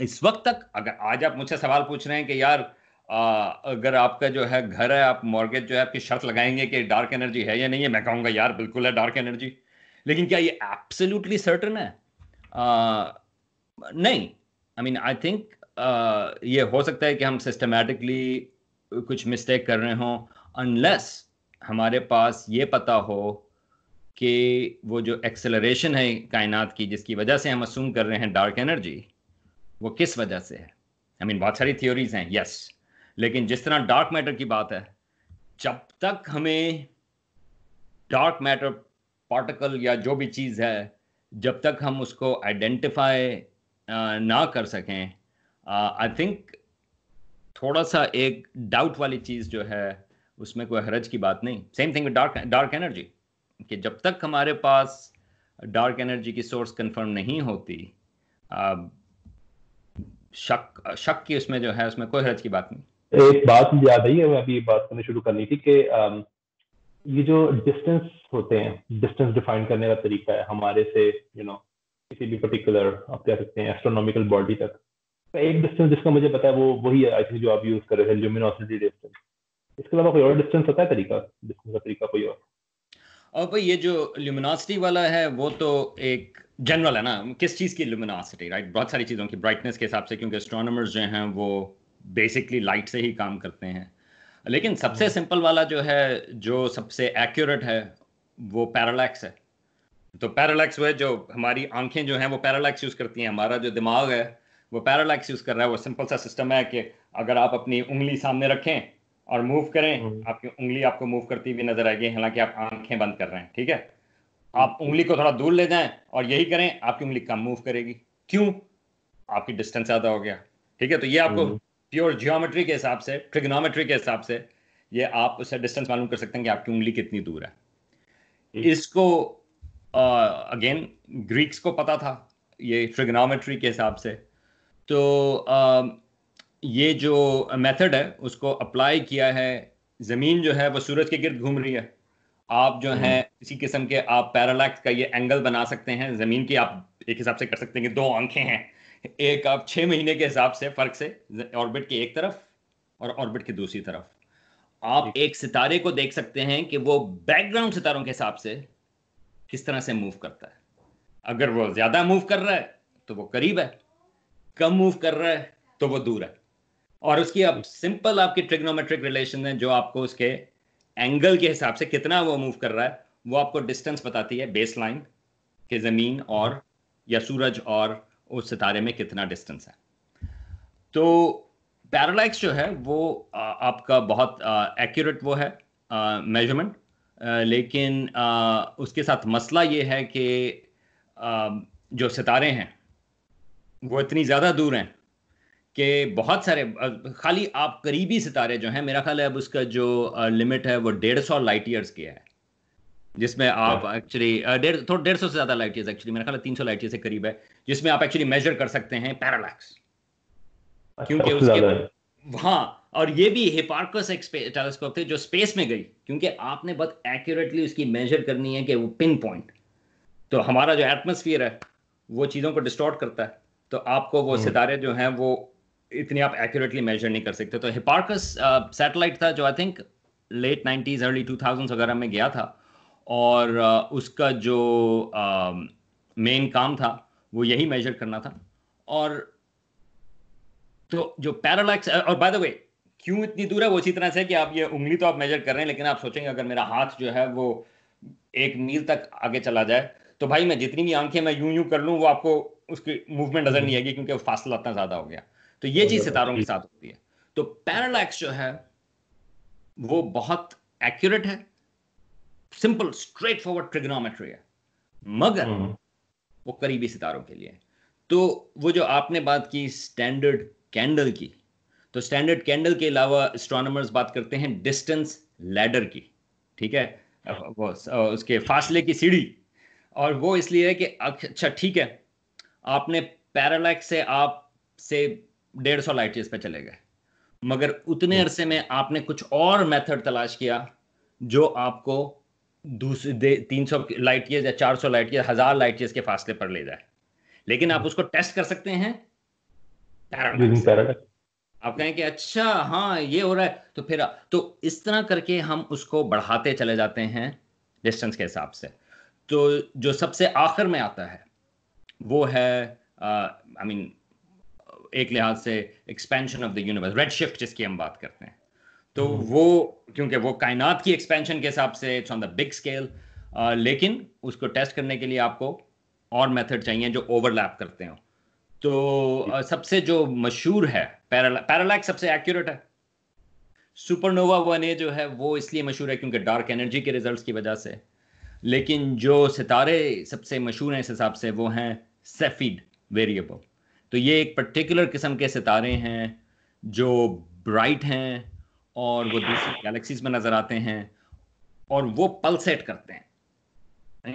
इस वक्त तक अगर आज आप मुझसे सवाल पूछ रहे हैं कि यार आ, अगर आपका जो है घर है आप मॉर्गेज जो है आपकी शर्त लगाएँगे कि डार्क एनर्जी है या नहीं है? मैं कहूँगा यार बिल्कुल है डार्क एनर्जी लेकिन क्या ये एब्सोल्युटली सर्टन है? आ, नहीं. आई मीन आई थिंक ये हो सकता है कि हम सिस्टमेटिकली कुछ मिस्टेक कर रहे हों अनलेस हमारे पास ये पता हो कि वो जो एक्सेलरेशन है कायनात की जिसकी वजह से हम असूम कर रहे हैं डार्क एनर्जी वो किस वजह से है? आई मीन बहुत सारी थ्योरीज हैं यस लेकिन जिस तरह डार्क मैटर की बात है जब तक हमें डार्क मैटर पार्टिकल या जो भी चीज़ है, जब तक हम उसको आइडेंटिफाई ना कर सकें आई थिंक थोड़ा सा एक डाउट वाली चीज़ जो है, उसमें कोई हरज की बात नहीं। Same thing dark dark energy कि जब तक हमारे पास डार्क एनर्जी की सोर्स कंफर्म नहीं होती शक शक की उसमें जो है, उसमें कोई हरज की बात नहीं। एक बात याद आई है मैं अभी बात करनी शुरू करनी थी कि ये जो डिस्टेंस होते हैं डिस्टेंस डिफाइन करने का तरीका है हमारे से यू you नो know, किसी भी पर्टिकुलर आप कह सकते हैं एस्ट्रोनॉमिकल बॉडी तक। एक डिस्टेंस जिसका मुझे पता है वो वही आई थिंक जो आप यूज़ कर रहे हैं डिस्टेंस इसके अलावा कोई और डिस्टेंस होता है तरीका? डिस्टेंस का तरीका कोई और? और भाई ये जो ल्यूमिनोसिटी वाला है वो तो एक जनरल है ना। किस चीज़ की ल्यूमिनोसिटी राइट बहुत सारी चीज़ों की ब्राइटनेस के हिसाब से क्योंकि एस्ट्रोनॉमर्स जो हैं वो बेसिकली लाइट से ही काम करते हैं। लेकिन सबसे सिंपल हम्म। वाला जो है जो सबसे एक्यूरेट है वो पैरालैक्स है। तो पैरालैक्स वो है जो हमारी आँखें जो हैं वो पैरालैक्स यूज़ करती हैं। हमारा जो दिमाग है वो पैरालैक्स यूज़ कर रहा है। वो सिंपल सा सिस्टम है कि अगर आप अपनी उंगली सामने रखें और मूव करें हम्म। आपकी उंगली आपको मूव करती हुई नज़र आएगी हालाँकि आप आँखें बंद कर रहे हैं ठीक है? आप उंगली को थोड़ा दूर ले जाएँ और यही करें आपकी उंगली कम मूव करेगी। क्यों? आपकी डिस्टेंस ज़्यादा हो गया ठीक है? तो ये आपको प्योर। जियोमेट्री के हिसाब से ट्रिग्नोमेट्री के हिसाब से ये आप उससे डिस्टेंस मालूम कर सकते हैं कि आपकी उंगली कितनी दूर है इसको अगेन ग्रीक्स को पता था ये ट्रिग्नोमेट्री के हिसाब से तो uh, ये जो मेथड है उसको अप्लाई किया है ज़मीन जो है वो सूरज के गिर्द घूम रही है आप जो है हम्म। इसी किस्म के आप पैरालैक्स का ये एंगल बना सकते हैं ज़मीन की आप एक हिसाब से कर सकते हैं कि दो आँखें हैं एक आप छः महीने के हिसाब से फ़र्क से ऑर्बिट की एक तरफ़ और ऑर्बिट की दूसरी तरफ़। आप एक सितारे को देख सकते हैं कि वो बैकग्राउंड सितारों के हिसाब से किस तरह से मूव करता है। अगर वो ज़्यादा मूव कर रहा है तो वो करीब है। कम मूव कर रहा है तो वो दूर है। और उसकी अब सिंपल आपकी ट्रिग्नोमेट्रिक रिलेशन है जो आपको उसके एंगल के हिसाब से कितना वो मूव कर रहा है वो आपको डिस्टेंस बताती है बेस लाइन के ज़मीन और या सूरज और उस सितारे में कितना डिस्टेंस है। तो पैरालैक्स जो है वो आ, आपका बहुत एक्यूरेट वो है मेज़रमेंट लेकिन आ, उसके साथ मसला ये है कि जो सितारे हैं वो इतनी ज़्यादा दूर हैं कि बहुत सारे खाली आप करीबी सितारे जो हैं मेरा ख्याल है अब उसका जो लिमिट है वो डेढ़ सौ लाइट ईयर्स की है। जिसमें आप एक्चुअली डेढ़ थोड़ा डेढ़ सौ से ज़्यादा लाइट ईयर्स एक्चुअली मेरा ख्याल है तीन सौ लाइट ईयर से करीब है। जिसमें आप एक्चुअली मेजर कर सकते हैं पैरालैक्स अच्छा, क्योंकि उसके हाँ। और ये भी हिपार्कस एक टेलीस्कोप थे जो स्पेस में गई क्योंकि आपने बहुत एक्यूरेटली उसकी मेजर करनी है कि वो पिन पॉइंट तो हमारा जो एटमोसफियर है वो चीज़ों को डिस्टॉर्ट करता है। तो आपको वो हम्म। सितारे जो हैं वो इतनी आप एक्यूरेटली मेजर नहीं कर सकते। तो हिपार्कस सैटेलाइट था जो I think late nineties early two thousand वगैरह में गया था। और uh, उसका जो मेन uh, काम था वो यही मेजर करना था। और तो जो पैरालैक्स और बाय द वे क्यों इतनी दूर है? वो इसी तरह से कि आप ये उंगली तो आप मेजर कर रहे हैं, लेकिन आप सोचेंगे अगर मेरा हाथ जो है वो एक मील तक आगे चला जाए तो भाई मैं जितनी भी आँखें मैं यूँ यूँ कर लूँ, वो आपको उसकी मूवमेंट नज़र नहीं आएगी क्योंकि फासला इतना ज़्यादा हो गया। तो ये चीज़ सितारों के साथ होती है। तो पैरालैक्स जो है, वो बहुत एक्यूरेट है। सिंपल स्ट्रेट फॉरवर्ड ट्रिग्नोमेट्री है। मगर हम्म। वो करीबी सितारों के लिए। तो वो जो आपने बात की स्टैंडर्ड कैंडल की तो स्टैंडर्ड कैंडल के अलावा एस्ट्रोनॉमर्स बात करते हैं डिस्टेंस लैडर की ठीक है? वो उसके फासले की सीढ़ी। और वो इसलिए है कि अच्छा ठीक है आपने पैरालैक्स से आप से डेढ़ सौ लाइट पे चले गए। मगर उतने अरसे में आपने कुछ और मेथड तलाश किया जो आपको दूसरे तीन सौ लाइट ईयर या चार सौ लाइट ईयर हज़ार लाइट ईयर के फासले पर ले जाए। लेकिन आप उसको टेस्ट कर सकते हैं आप कहें कि अच्छा हाँ ये हो रहा है। तो फिर तो इस तरह करके हम उसको बढ़ाते चले जाते हैं डिस्टेंस के हिसाब से। तो जो सबसे आखिर में आता है वो है आई मीन एक लिहाज से expansion of the universe red shift जिसकी हम बात करते हैं। तो हम्म। वो क्योंकि वो कायनात की एक्सपेंशन के हिसाब से it's on the big scale लेकिन उसको टेस्ट करने के लिए आपको और मेथड चाहिए जो ओवरलैप करते हो। तो uh, सबसे जो मशहूर है पैरालैक्स सबसे एक्यूरेट है। सुपरनोवा वन ए जो है वो इसलिए मशहूर है क्योंकि डार्क एनर्जी के रिजल्ट्स की वजह से। लेकिन जो सितारे सबसे मशहूर हैं इस हिसाब से वो हैं सेफिड वेरिएबल तो ये एक पर्टिकुलर किस्म के सितारे हैं जो ब्राइट हैं और वो दूसरी गैलेक्सीज में नज़र आते हैं और वो पल्सेट करते हैं।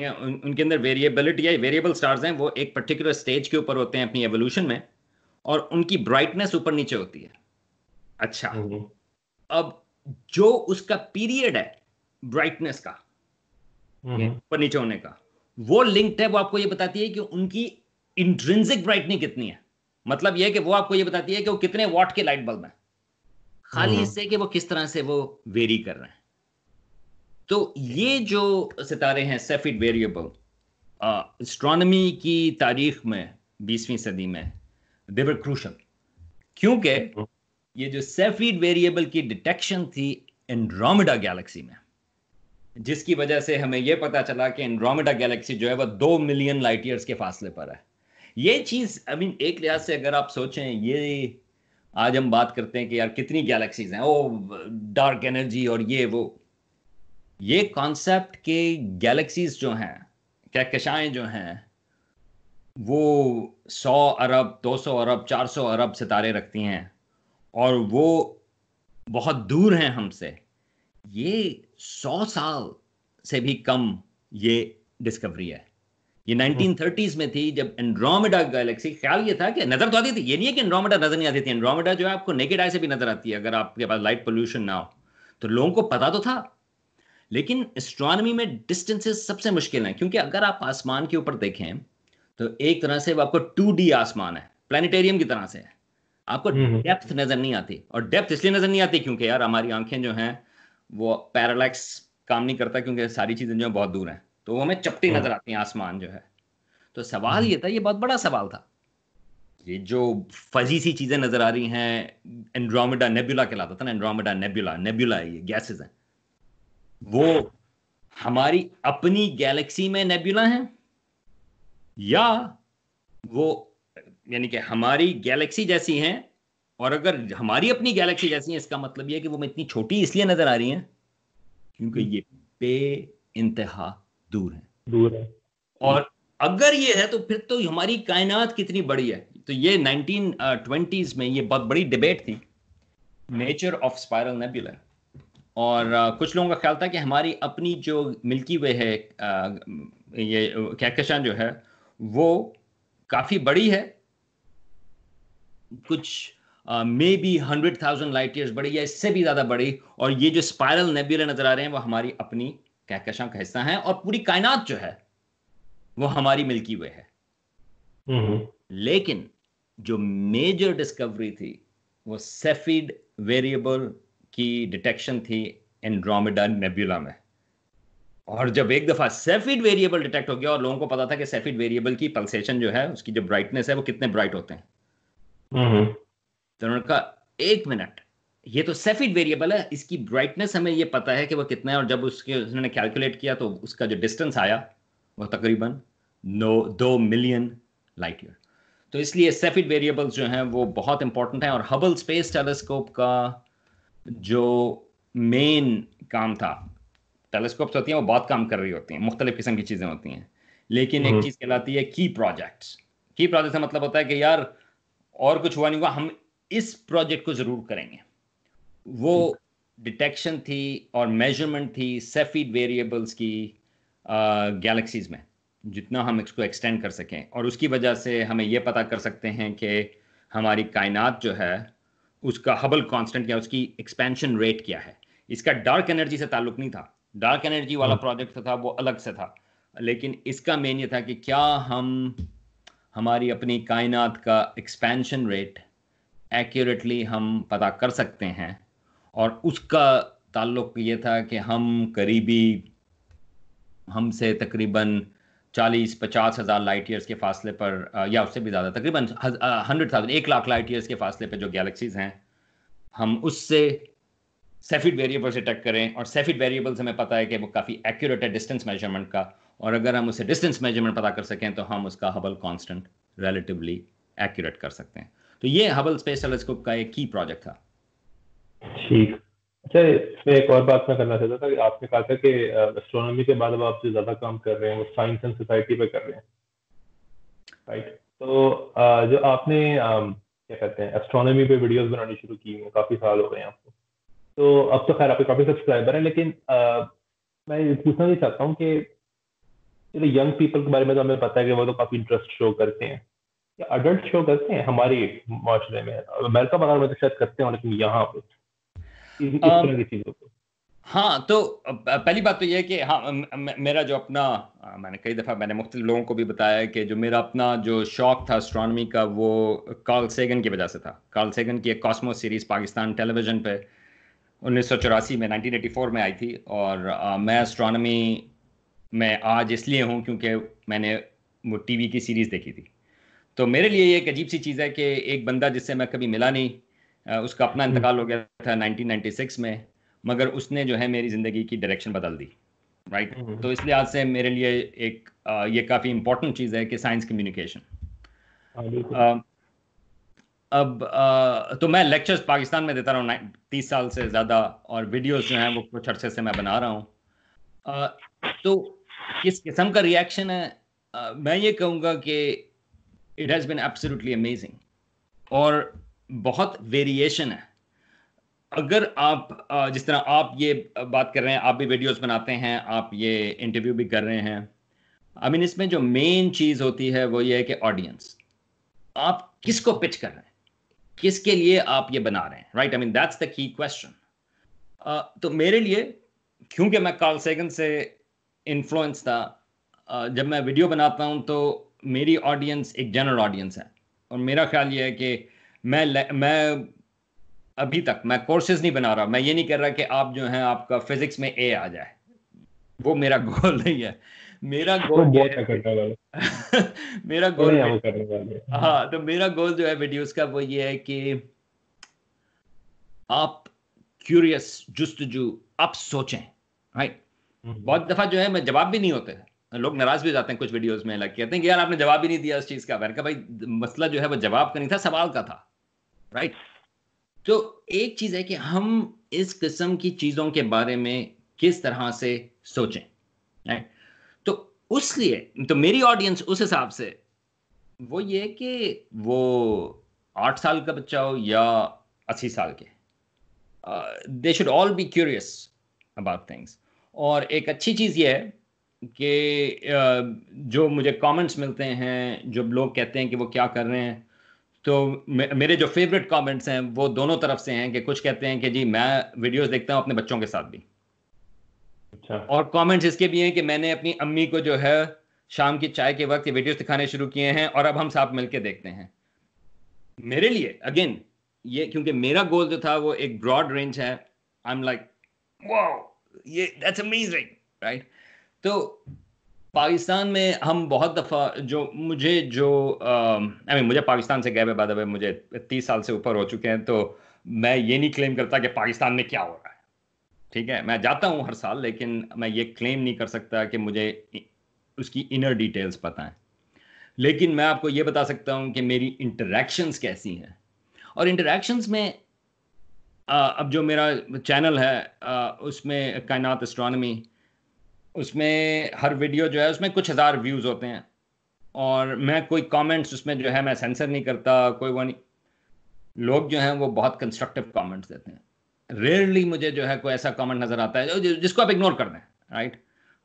उन, उनके अंदर वेरिएबिलिटी है वेरिएबल स्टार्स हैं वो एक पर्टिकुलर स्टेज के ऊपर होते हैं अपनी एवोल्यूशन में और उनकी ब्राइटनेस ऊपर नीचे होती है। अच्छा। हम्म। अब जो उसका पीरियड है ब्राइटनेस का हम्म। ऊपर नीचे होने का वो लिंक्ड है वो आपको ये बताती है कि उनकी इंट्रेंसिक ब्राइटनिंग कितनी है। मतलब ये है कि वो आपको ये बताती है कि वो कितने वॉट के लाइट बल्ब हैं। खाली। इससे कि वो किस तरह से वो वेरी कर रहे हैं तो ये जो सितारे हैं सेफिड वेरिएबल एस्ट्रोनॉमी की तारीख में बीसवीं सदी में देवर क्रूशल क्योंकि हम्म। ये जो सेफिड वेरिएबल की डिटेक्शन थी एंड्रोमिडा गैलेक्सी में जिसकी वजह से हमें यह पता चला कि एंड्रोमिडा गैलेक्सी जो है वह दो मिलियन लाइट ईयर्स के फासले पर है ये चीज़ आई मीन एक लिहाज से अगर आप सोचें ये आज हम बात करते हैं कि यार कितनी गैलेक्सीज हैं ओ डार्क एनर्जी और ये, वो। ये कॉन्सेप्ट के गैलेक्सीज जो हैं कहकशाएँ जो हैं, वो सौ अरब, दो सौ अरब, चार सौ अरब सितारे रखती हैं और वो बहुत दूर हैं हमसे। ये सौ साल से भी कम ये डिस्कवरी है। ये 1930s में थी जब एंड्रोमेडा गैलेक्सी ख्याल ये था कि नज़र तो आती थी? ये नहीं है कि एंड्रोमेडा नज़र नहीं आती थी। एंड्रोमेडा जो है आपको नेकेड आई से भी नज़र आती है अगर आपके पास लाइट पोल्यूशन ना हो। तो लोगों को पता तो था लेकिन एस्ट्रोनॉमी में डिस्टेंसेस सबसे मुश्किल है क्योंकि अगर आप आसमान के ऊपर देखें तो एक तरह से आपको टू आसमान है प्लानिटेरियम की तरह से है। आपको डेप्थ हम्म, हम्म। नज़र नहीं आती और डेप्थ इसलिए नज़र नहीं आती क्योंकि यार हमारी आँखें जो हैं वो पैरालैक्स काम नहीं करता क्योंकि सारी चीज़ें जो है बहुत दूर हैं। तो वो हमें चपटी हाँ। नज़र आती है आसमान जो है। तो सवाल ये था ये बहुत बड़ा सवाल था। ये जो फजी सी चीज़ें नज़र आ रही हैं एंड्रोमिडा नेबुला कहलाता था ना एंड्रोमिडा नेबुला नेबुला ये गैसेस हैं। वो हमारी अपनी गैलेक्सी में नेबुला हैं या वो यानी कि हमारी गैलेक्सी जैसी हैं और अगर हमारी अपनी गैलेक्सी जैसी है इसका मतलब यह है कि वो इतनी छोटी इसलिए नज़र आ रही हैं क्योंकि ये बे इंतहा दूर है। दूर है। और अगर ये है तो फिर तो हमारी कायनात कितनी बड़ी है? तो ये नाइनटीन ट्वेंटीज में ये बहुत बड़ी डिबेट थी। Nature of spiral nebula. और uh, कुछ लोगों का ख्याल था कि हमारी अपनी जो मिल्की वे है uh, ये कहकशां जो है वो काफ़ी बड़ी है। कुछ maybe hundred thousand light years बड़ी या इससे भी ज़्यादा बड़ी। और ये जो स्पायरल नेबुला नज़र आ रहे हैं वो हमारी अपनी कहकशां का हिस्सा है और पूरी कायनात जो है वो हमारी मिल्की वे है। लेकिन जो मेजर डिस्कवरी थी वो सेफिड वेरिएबल की डिटेक्शन थी एंड्रोमेडा नेबुला में। और जब एक दफ़ा सेफिड वेरिएबल डिटेक्ट हो गया और लोगों को पता था कि सेफिड वेरिएबल की पल्सेशन जो है उसकी जो ब्राइटनेस है वो कितने ब्राइट होते हैं। तो उन्होंने कहा एक मिनट ये तो सेफिड वेरिएबल है इसकी ब्राइटनेस हमें ये पता है कि वो कितना है और जब उसके उन्होंने कैलकुलेट किया तो उसका जो डिस्टेंस आया वो तकरीबन नो दो मिलियन लाइट ईयर तो इसलिए सेफिड वेरिएबल्स जो हैं वो बहुत इंपॉर्टेंट हैं और हबल स्पेस टेलीस्कोप का जो मेन काम था टेलीस्कोप्स होती हैं वो बहुत काम कर रही होती हैं मुख्तलिफ़ किस्म की चीज़ें होती हैं। लेकिन एक हम्म। चीज़ कहलाती है की प्रोजेक्ट्स की प्रोजेक्ट का मतलब होता है कि यार और कुछ हुआ नहीं हुआ हम इस प्रोजेक्ट को ज़रूर करेंगे। वो डिटेक्शन थी और मेज़रमेंट थी सेफिड वेरिएबल्स की गैलेक्सीज में जितना हम इसको एक्सटेंड कर सकें। और उसकी वजह से हमें ये पता कर सकते हैं कि हमारी कायनात जो है उसका हबल कांस्टेंट क्या उसकी एक्सपेंशन रेट क्या है। इसका डार्क एनर्जी से ताल्लुक नहीं था। डार्क एनर्जी वाला प्रोजेक्ट हाँ। था वो अलग से था। लेकिन इसका मेन ये था कि क्या हम हमारी अपनी कायनात का एक्सपेंशन रेट एक्यूरेटली हम पता कर सकते हैं। और उसका ताल्लुक ये था कि हम करीबी, हमसे तकरीबन चालीस, पचास हज़ार लाइट ईयर्स के फासले पर या उससे भी ज़्यादा, तकरीबन हंड्रेड थाउज़ेंड एक लाख लाइट ईयर्स के फासले पर जो गैलेक्सीज हैं, हम उससे सेफिड वेरिएबल से टक करें और सेफिड वेरिएबल से हमें पता है कि वो काफ़ी एक्यूरेट है डिस्टेंस मेज़रमेंट का और अगर हम उसे डिस्टेंस मेज़रमेंट पता कर सकें तो हम उसका हबल कांस्टेंट रिलेटिवली एक्यूरेट कर सकते हैं। तो ये हबल स्पेस टेलीस्कोप का एक की प्रोजेक्ट था। ठीक। अच्छा इसमें एक और बात मैं करना चाहता था कि आपने कहा था कि एस्ट्रोनॉमी के बाद अब आप जो ज़्यादा काम कर रहे हैं वो साइंस एंड सोसाइटी पे कर रहे हैं। राइट तो जो आपने क्या कहते हैं एस्ट्रोनॉमी पे वीडियोस बनानी शुरू की हैं काफ़ी साल हो गए हैं आपको। तो अब तो खैर आपके काफ़ी सब्सक्राइबर हैं लेकिन आ, मैं पूछना ये चाहता हूँ कि यंग पीपल के बारे में तो हमें पता है कि वो तो काफ़ी इंटरेस्ट शो करते हैं। अडल्ट शो करते हैं हमारे माशरे में। अमेरिका वगैरह में तो शायद करते हैं लेकिन यहाँ पर [LAUGHS] हाँ तो पहली बात तो यह है कि हाँ मेरा जो अपना मैंने कई दफ़ा मैंने मुख्त लोगों को भी बताया कि जो मेरा अपना जो शौक था एस्ट्रोनॉमी का वो कार्ल सेगन की वजह से था। कार्ल सेगन की एक कॉस्मो सीरीज़ पाकिस्तान टेलीविज़न पे उन्नीस सौ चौरासी में 1984 में आई थी और आ, मैं एस्ट्रोनॉमी में आज इसलिए हूँ क्योंकि मैंने वो टीवी की सीरीज़ देखी थी। तो मेरे लिए ये एक अजीब सी चीज़ है कि एक बंदा जिससे मैं कभी मिला नहीं उसका अपना हम्म। इंतकाल हो गया था 1996 में मगर उसने जो है मेरी ज़िंदगी की डायरेक्शन बदल दी राइट हम्म, हम्म। तो इस लिहाज से मेरे लिए एक ये काफ़ी इंपॉर्टेंट चीज़ है कि साइंस कम्युनिकेशन अब आ, तो मैं लेक्चर्स पाकिस्तान में देता रहा हूँ तीस साल से ज़्यादा और वीडियोस जो हैं वो कुछ अर्से से मैं बना रहा हूँ। तो किस किस्म का रिएक्शन है? आ, मैं ये कहूँगा कि it has been absolutely amazing और बहुत वेरिएशन है। अगर आप जिस तरह आप ये बात कर रहे हैं आप भी वीडियोस बनाते हैं आप ये इंटरव्यू भी कर रहे हैं आई मीन इसमें जो मेन चीज़ होती है वो ये है कि ऑडियंस आप किसको पिच कर रहे हैं? किसके लिए आप ये बना रहे हैं? Right I mean that's the key question तो मेरे लिए क्योंकि मैं कार्ल सेगन से इन्फ्लुएंस था uh, जब मैं वीडियो बनाता हूँ तो मेरी ऑडियंस एक जनरल ऑडियंस है। और मेरा ख्याल ये है कि मैं मैं अभी तक मैं कोर्सेज नहीं बना रहा मैं ये नहीं कर रहा कि आप जो है आपका फिजिक्स में ए आ जाए। वो मेरा गोल नहीं है। मेरा गोल तो [LAUGHS] मेरा गोल हाँ तो मेरा गोल जो है वीडियोस का वो ये है कि आप क्यूरियस जुस्तजू आप सोचें राइट हम्म। बहुत दफ़ा जो है मैं जवाब भी नहीं होते। लोग नाराज़ भी जाते हैं कुछ वीडियोस में लग कहते हैं कि यार आपने जवाब ही नहीं दिया उस चीज़ का। मैंने कहा भाई मसला जो है वो जवाब का नहीं था सवाल का था। राइट तो एक चीज़ है कि हम इस किस्म की चीज़ों के बारे में किस तरह से सोचें तो उसलिए तो मेरी ऑडियंस उस हिसाब से वो ये कि वो आठ साल का बच्चा हो या अस्सी साल के they should all be curious about things और एक अच्छी चीज़ ये है कि uh, जो मुझे कमेंट्स मिलते हैं जो लोग कहते हैं कि वो क्या कर रहे हैं तो मेरे जो फेवरेट कमेंट्स हैं वो दोनों तरफ़ से हैं कि कुछ कहते हैं कि जी मैं वीडियोस देखता हूँ अपने बच्चों के साथ भी। अच्छा। और कमेंट्स इसके भी हैं कि मैंने अपनी अम्मी को जो है शाम की चाय के वक्त ये वीडियोस दिखाने शुरू किए हैं और अब हम साथ मिलकर देखते हैं। मेरे लिए अगेन ये क्योंकि मेरा गोल जो था वो एक ब्रॉड रेंज है। आई एम लाइक ये दैट्स अमेजिंग राइट तो पाकिस्तान में हम बहुत दफ़ा जो मुझे जो आई मीन मुझे पाकिस्तान से गए हुए बाद मुझे तीस साल से ऊपर हो चुके हैं तो मैं ये नहीं क्लेम करता कि पाकिस्तान में क्या हो रहा है। ठीक है? मैं जाता हूँ हर साल, लेकिन मैं ये क्लेम नहीं कर सकता कि मुझे उसकी इनर डिटेल्स पता है। लेकिन मैं आपको ये बता सकता हूँ कि मेरी इंटरेक्शंस कैसी हैं। और इंटरेक्शंस में अब जो मेरा चैनल है उसमें कायनात एस्ट्रोनॉमी उसमें हर वीडियो जो है उसमें कुछ हज़ार व्यूज़ होते हैं। और मैं कोई कमेंट्स उसमें जो है मैं सेंसर नहीं करता कोई वो नहीं। लोग जो हैं वो बहुत कंस्ट्रक्टिव कमेंट्स देते हैं। रेयरली मुझे जो है कोई ऐसा कमेंट नज़र आता है जिसको आप इग्नोर कर दें राइट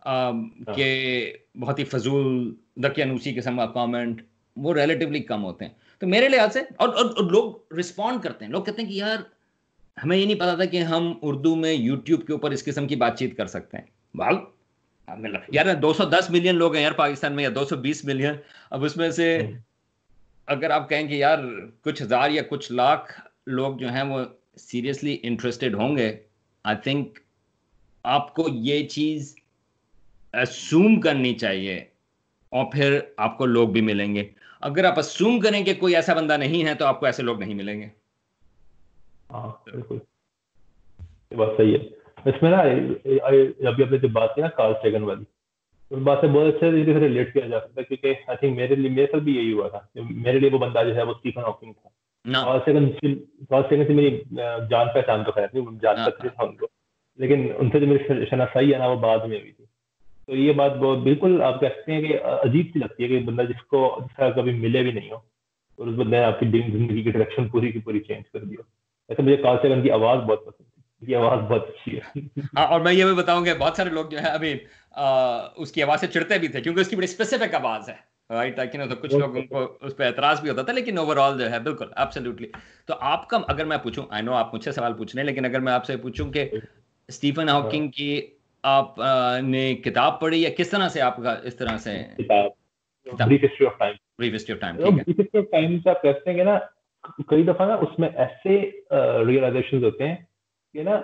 हाँ। कि बहुत ही फजूल दकियानूसी किस्म का कमेंट वो रिलेटिवली कम होते हैं। तो मेरे लिहाज से और, और, और लोग रिस्पॉन्ड करते हैं। लोग कहते हैं कि यार हमें ये नहीं पता था कि हम उर्दू में यूट्यूब के ऊपर इस किस्म की बातचीत कर सकते हैं। भाग यार 210 मिलियन लोग हैं यार पाकिस्तान में या 220 मिलियन। अब उसमें से हम्म। अगर आप कहें कि यार कुछ हज़ार या कुछ लाख लोग जो हैं वो सीरियसली इंटरेस्टेड होंगे आई थिंक आपको ये चीज़ असूम करनी चाहिए और फिर आपको लोग भी मिलेंगे। अगर आप असूम करें कि कोई ऐसा बंदा नहीं है तो आपको ऐसे लोग नहीं मिलेंगे। हाँ बिल्कुल। बात सही है। इसमें ना अभी आपने जो बात की ना कार्ल सेगन वाली उस बात से बहुत अच्छे तरीके से रिलेट किया जा सकता है क्योंकि आई थिंक मेरे लिए मेरे साथ भी यही हुआ था मेरे लिए वो बंदा जो है वो स्टीफन हॉकिंग था। कार्ल सेगन कार्ल सेगन से मेरी जान पहचान तो खैर नहीं जान हाँ, सकते हाँ। था उनको लेकिन उनसे जो मेरी शनासाई है ना वो बाद में हुई थी। तो ये बात बिल्कुल आप कह सकते हैं कि अजीब सी लगती है कि बंदा जिसको जिसका कभी मिले भी नहीं हो और उस बंदे ने आपकी ज़िंदगी की डायरेक्शन पूरी की पूरी चेंज कर दिया ऐसे मुझे कार्ल सेगन की आवाज़ बहुत पसंद ये आवाज़ बहुत अच्छी है। हाँ और मैं ये भी बताऊँगा बहुत सारे लोग जो है अभी आ, उसकी आवाज़ से चिड़ते भी थे क्योंकि उसकी बड़ी स्पेसिफिक आवाज़ है राइट ना तो कुछ लोग उनको उस पर एतराज़ भी होता था लेकिन ओवरऑल जो है बिल्कुल एब्सोल्युटली तो आपका अगर मैं पूछूँ आई नो आप मुझसे सवाल पूछ रहे हैं लेकिन अगर मैं आपसे पूछूँ कि स्टीफन हॉकिंग की आप ने किताब पढ़ी या किस तरह से आपका इस तरह से? किताब। Brief history of time brief history of time ठीक है। ब्रीफ हिस्ट्री ऑफ़ टाइम का कहते हैं ना कई दफ़ा ना उसमें ऐसे रियलाइजेशंस होते हैं कि ना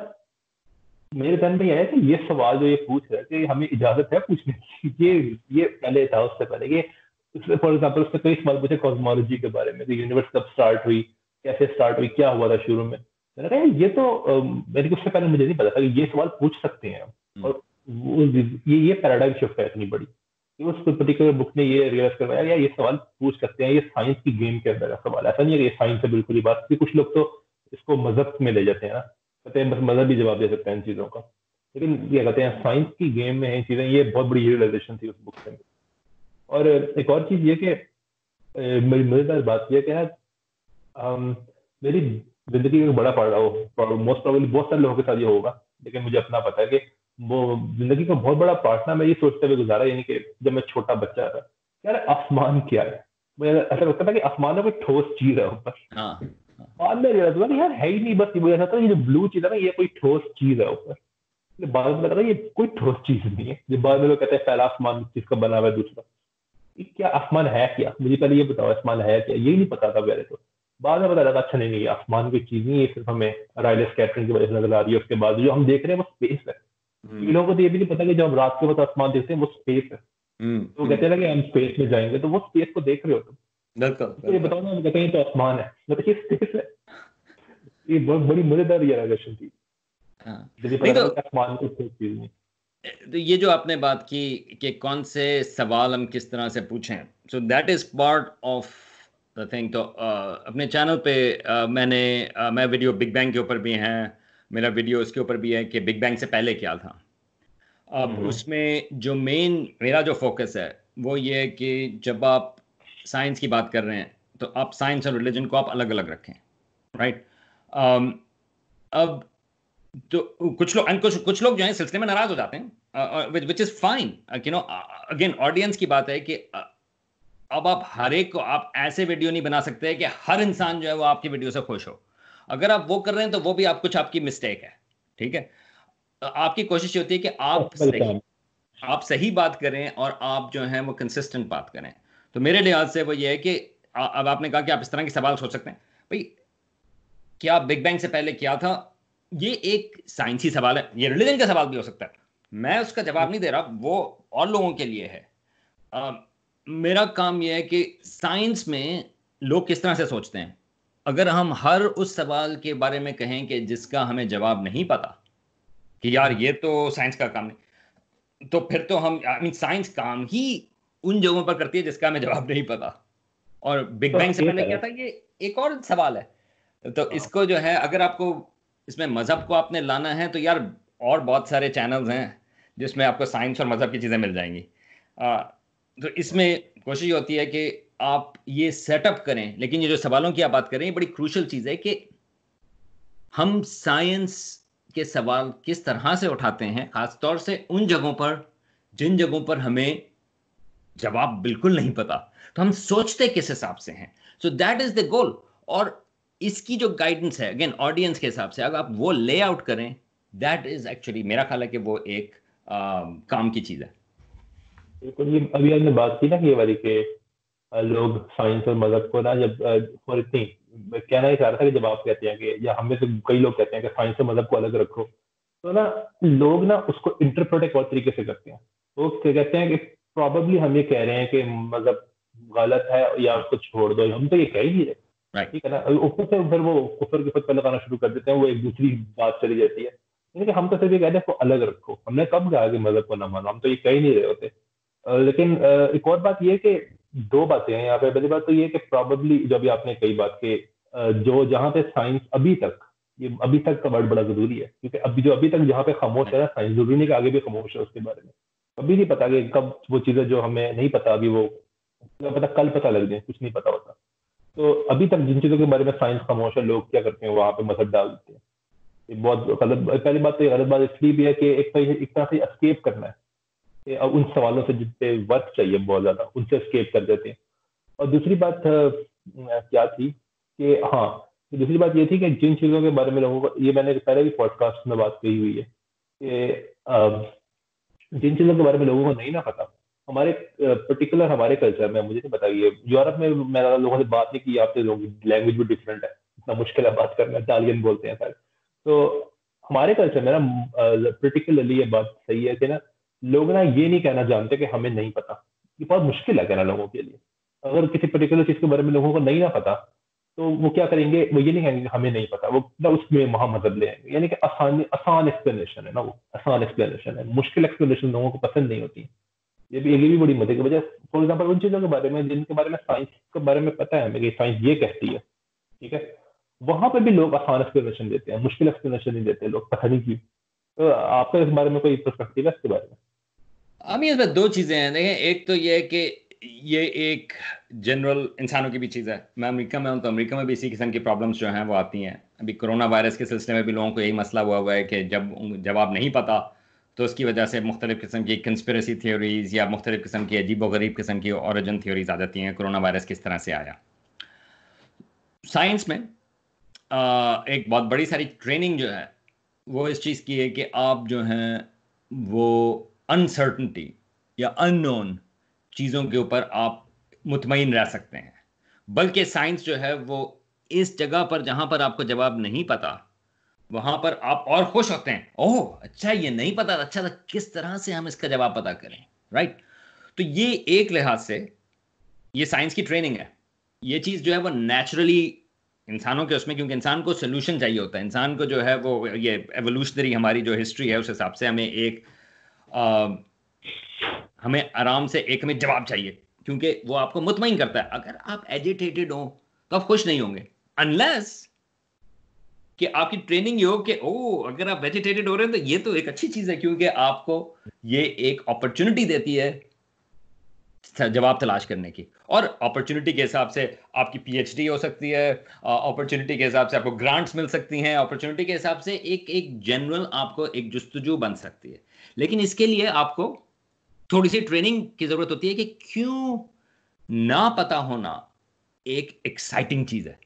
मेरे ध्यान में यह है कि ये सवाल जो ये पूछ रहे कि हमें इजाज़त है पूछने की ये ये पहले था उससे पहले ये फॉर एग्ज़ाम्पल उसने कई सवाल पूछे कॉस्मोलॉजी के बारे में यूनिवर्स कब स्टार्ट हुई कैसे स्टार्ट हुई क्या हुआ था शुरू में? मैंने कहा ये तो मेरे को उससे पहले मुझे नहीं पता था कि ये सवाल पूछ सकते हैं हम्म। और ये ये पैराडाइम शिफ्ट है इतनी बड़ी कि उस पर्टिकुलर बुक ने ये रियलाइज़ करवाया या ये सवाल पूछ सकते हैं ये साइंस की गेम के अंदर का सवाल ऐसा नहीं है कि ये साइंस है बिल्कुल ही बात कुछ लोग तो इसको मज़हब में ले जाते हैं ना। कहते हैं, बस मज़हब भी जवाब दे सकते हैं इन चीज़ों का। लेकिन ये कहते हैं साइंस की गेम में है चीज़ें, ये बहुत बड़ी रियलाइजेशन थी उस बुक से। और एक और चीज़ ये कि मज़ेदार बात यह कि मेरी ज़िंदगी का बड़ा पार्ट हो मोस्ट प्रॉब्लली बहुत सारे लोगों के साथ ये होगा, लेकिन मुझे अपना पता है कि वो ज़िंदगी का बहुत बड़ा पार्ट ना मैं ये सोचते हुए गुजारा, यानी कि जब मैं छोटा बच्चा था। यार आसमान क्या है? मुझे ऐसा लगता था कि आसमान में कोई ठोस चीज़ है ऊपर। बाद में रियलाइज़ हुआ यार है ही नहीं बस ये ऐसा था ये जो ब्लू चीज़ है ना ये कोई ठोस चीज़ है ऊपर। बाद में लगा ये कोई ठोस चीज़ नहीं है। जब बाद में लोग कहते हैं पहला आसमान जिसका बना हुआ है दूसरा। क्या आसमान है क्या? मुझे पहले ये बताओ आसमान है क्या? यही नहीं पता था पहले तो। बाद में पता लगा अच्छा नहीं नहीं आसमान कोई चीज़ नहीं है सिर्फ़ हमें राइले स्कैटरिंग की वजह से नज़र आ रही है उसके बाद जो हम देख रहे हैं वो स्पेस है। हम्म। लोगों को तो ये भी नहीं पता कि जब हम रात के वक्त आसमान देखते हैं वो स्पेस है। हम्म, तो कहते हैं ना कि हम स्पेस में जाएँगे तो वो स्पेस को देख रहे हो तुम। ये बताओ ना कहते हैं तो आसमान है। मतलब ये स्पेस ये बहुत बड़ी मज़ेदार रियलाइजेशन थी। हाँ। तो, तो ये जो आपने बात की कि कौन से सवाल हम किस तरह से पूछें so that is part of the thing तो uh, अपने चैनल पे uh, मैंने uh, मैं वीडियो बिग बैंग के ऊपर भी हैं मेरा वीडियो उसके ऊपर भी है कि बिग बैंग से पहले क्या था। अब हम्म। उसमें जो मेन मेरा जो फोकस है वो ये है कि जब आप साइंस की बात कर रहे हैं तो आप साइंस और रिलीजन को आप अलग अलग रखें राइट right? um, अब तो कुछ लोग कुछ कुछ लोग जो है सिलसिले में नाराज़ हो जाते हैं which is fine you know again audience की बात है कि uh, अब आप हर एक को आप ऐसे वीडियो नहीं बना सकते कि हर इंसान जो है वो आपकी वीडियो से खुश हो। अगर आप वो कर रहे हैं तो वो भी आप कुछ आपकी मिस्टेक है ठीक है? आपकी कोशिश होती है कि आप सही आप सही बात करें और आप जो है वो कंसिस्टेंट बात करें। तो मेरे लिहाज से वो ये है कि अब आपने कहा कि आप इस तरह के सवाल सोच सकते हैं। भाई क्या बिग बैंग से पहले क्या था? ये एक साइंसी सवाल है। ये रिलीजन का सवाल भी हो सकता है। मैं उसका जवाब नहीं दे रहा। वो और लोगों के लिए है। आ, मेरा काम यह है कि साइंस में लोग किस तरह से सोचते हैं? अगर हम हर उस सवाल के बारे में कहें कि जिसका हमें जवाब नहीं पता कि यार ये तो साइंस का काम नहीं तो फिर तो हम आई मीन साइंस काम ही उन जगहों पर करती है जिसका हमें जवाब नहीं पता। और बिग बैंग से पहले क्या था ये एक और सवाल है। तो हाँ। इसको जो है अगर आपको इसमें मज़हब को आपने लाना है तो यार और बहुत सारे चैनल्स हैं जिसमें आपको साइंस और मज़हब की चीज़ें मिल जाएँगी। आ, तो इसमें कोशिश होती है कि आप ये सेटअप करें। लेकिन ये जो सवालों की आप बात करें ये बड़ी क्रूशल चीज़ है कि हम साइंस के सवाल किस तरह से उठाते हैं खासतौर से उन जगहों पर जिन जगहों पर हमें जवाब बिल्कुल नहीं पता। तो हम सोचते किस हिसाब से हैं। So that is the goal और इसकी जो गाइडेंस है अगेन ऑडियंस के हिसाब से अगर आप वो ले आउट करें दैट इज़ एक्चुअली मेरा ख्याल है कि वो एक आ, काम की चीज़ है। बिल्कुल ये अभी आपने बात की ना कि ये वाली के लोग साइंस और मदद को ना जब और इतनी कहना ही चाह रहा था कि जब आप कहते हैं कि या हमें तो कई लोग कहते हैं कि साइंस और मदद को अलग रखो तो ना लोग ना उसको इंटरप्रेट एक और तरीके से करते हैं। वो कहते हैं कि प्रॉबली हम ये कह रहे हैं कि मतलब गलत है या उसको छोड़ दो हम तो ये कह ही नहीं रहे। ठीक है ना? ऊपर से फिर वो कुफर के खुद लगाना शुरू कर देते हैं वो एक दूसरी बात चली जाती है। लेकिन हम तो सिर्फ़ ये कहते हैं अलग रखो। हमने कब कहा कि मज़हब को ना मानो? हम तो ये कह ही नहीं रहे होते। लेकिन एक और बात ये कि दो बातें हैं यहाँ पे। पहली बात तो ये कि प्रॉबली जो अभी आपने कई बात के जो जहाँ पे साइंस अभी तक ये अभी तक का वर्ड बड़ा ज़रूरी है। क्योंकि अभी जो अभी तक जहाँ पे खामोश है ना साइंस ज़रूरी नहीं कि आगे भी खामोश है उसके बारे में। कभी नहीं पता कि कब वो चीज़ें जो हमें नहीं पता, अभी वो पता, कल पता लग जाए, कुछ नहीं पता होता। तो अभी तक जिन चीज़ों के बारे में साइंस खामोश है, लोग क्या करते हैं, वहाँ पे मज़हब डाल देते हैं। ये बहुत गलत, पहली बात तो गलत बात इसलिए भी है कि एक एक तरह से एस्केप करना है। कि अब उन सवालों से जितने वर्क चाहिए बहुत ज़्यादा, उनसे एस्केप कर देते हैं। और दूसरी बात क्या थी कि हाँ दूसरी बात ये थी कि जिन चीज़ों के बारे में लोगों को, ये मैंने पहले भी पॉडकास्ट में बात कही हुई है कि जिन चीज़ों के बारे में लोगों को नहीं ना पता, हमारे पर्टिकुलर हमारे कल्चर में, मुझे नहीं पता ये, यूरोप में मैं लोगों से बात नहीं की आपसे लोग लैंग्वेज भी डिफरेंट है, इतना मुश्किल है बात करना इटालियन बोलते हैं सर तो हमारे कल्चर में ना पर्टिकुलरली ये बात सही है कि ना, लोग ना ये नहीं कहना जानते कि हमें नहीं पता। ये बहुत मुश्किल है कहना लोगों के लिए। अगर किसी पर्टिकुलर चीज़ के बारे में लोगों को नहीं ना पता तो वो क्या करेंगे? वो ये नहीं कहेंगे हमें नहीं पता, वो ना उसमें वहाँ मदद ले आएँगे। यानी कि आसान आसान एक्सप्लेनेशन है ना वो, आसान एक्सप्लेनेशन है। मुश्किल एक्सप्लेनेशन लोगों को पसंद नहीं होती। ये भी ये भी बड़ी मदद की वजह फॉर एग्ज़ाम्पल उन चीज़ों के बारे में, जिनके बारे में साइंस के बारे में पता है हमें कि साइंस ये कहती है, ठीक है? वहाँ पे भी लोग आसान एक्सप्लेनेशन देते हैं, मुश्किल एक्सप्लेनेशन नहीं देते लोग, पता नहीं क्यों। तो आपका इस बारे में कोई परस्पेक्टिव है इसके बारे में? अभी इसमें दो चीज़ें हैं, देखें, एक तो ये है कि ये एक जनरल इंसानों की भी चीज़ है। मैं अमेरिका में हूँ तो अमेरिका में भी इसी किस्म की प्रॉब्लम्स जो हैं वो आती हैं। अभी कोरोना वायरस के सिलसिले में भी लोगों को यही मसला हुआ हुआ है कि जब जवाब नहीं पता तो उसकी वजह से मुख्तलिफ़ किस्म की कंस्परेसी थ्योरीज या मुख्तलिफ़ किस्म की अजीब गरीब किस्म की औरजन थ्योरीज आ जाती हैं कोरोना वायरस किस तरह से आया। साइंस में एक बहुत बड़ी सारी ट्रेनिंग जो है, वो इस चीज़ की है कि आप जो हैं वो अनसर्टनटी या अननोन चीज़ों के ऊपर आप मुतमिन रह सकते हैं। बल्कि साइंस जो है, वो इस जगह पर जहाँ पर आपको जवाब नहीं पता, वहाँ पर आप और खुश होते हैं। ओह अच्छा ये नहीं पता अच्छा था किस तरह से हम इसका जवाब पता करें राइट तो ये एक लिहाज से ये साइंस की ट्रेनिंग है। ये चीज़ जो है, वो नेचुरली इंसानों के उसमें, क्योंकि इंसान को सोल्यूशन चाहिए होता है। इंसान को जो है, वो ये एवोल्यूशनरी हमारी जो हिस्ट्री है, उस हिसाब से हमें एक हमें आराम से, एक में जवाब चाहिए, क्योंकि वो आपको मुतमिन करता है। अगर आप एजिटेटेड हो तो आप खुश नहीं होंगे। अनलेस कि आपकी ट्रेनिंग ये हो कि ओ अगर आप वेजिटेटेड हो रहे हैं तो ये तो एक अच्छी चीज़ है, क्योंकि आपको ये एक अपॉर्चुनिटी देती है जवाब तलाश करने की। और अपॉर्चुनिटी के हिसाब से आपकी पीएचडी हो सकती है अपॉर्चुनिटी के हिसाब से आपको ग्रांट्स मिल सकती हैं अपॉर्चुनिटी के हिसाब से एक एक जनरल आपको एक जुस्तजू बन सकती है। लेकिन इसके लिए आपको थोड़ी सी ट्रेनिंग की ज़रूरत होती है कि क्यों ना पता होना एक एक्साइटिंग चीज़ है।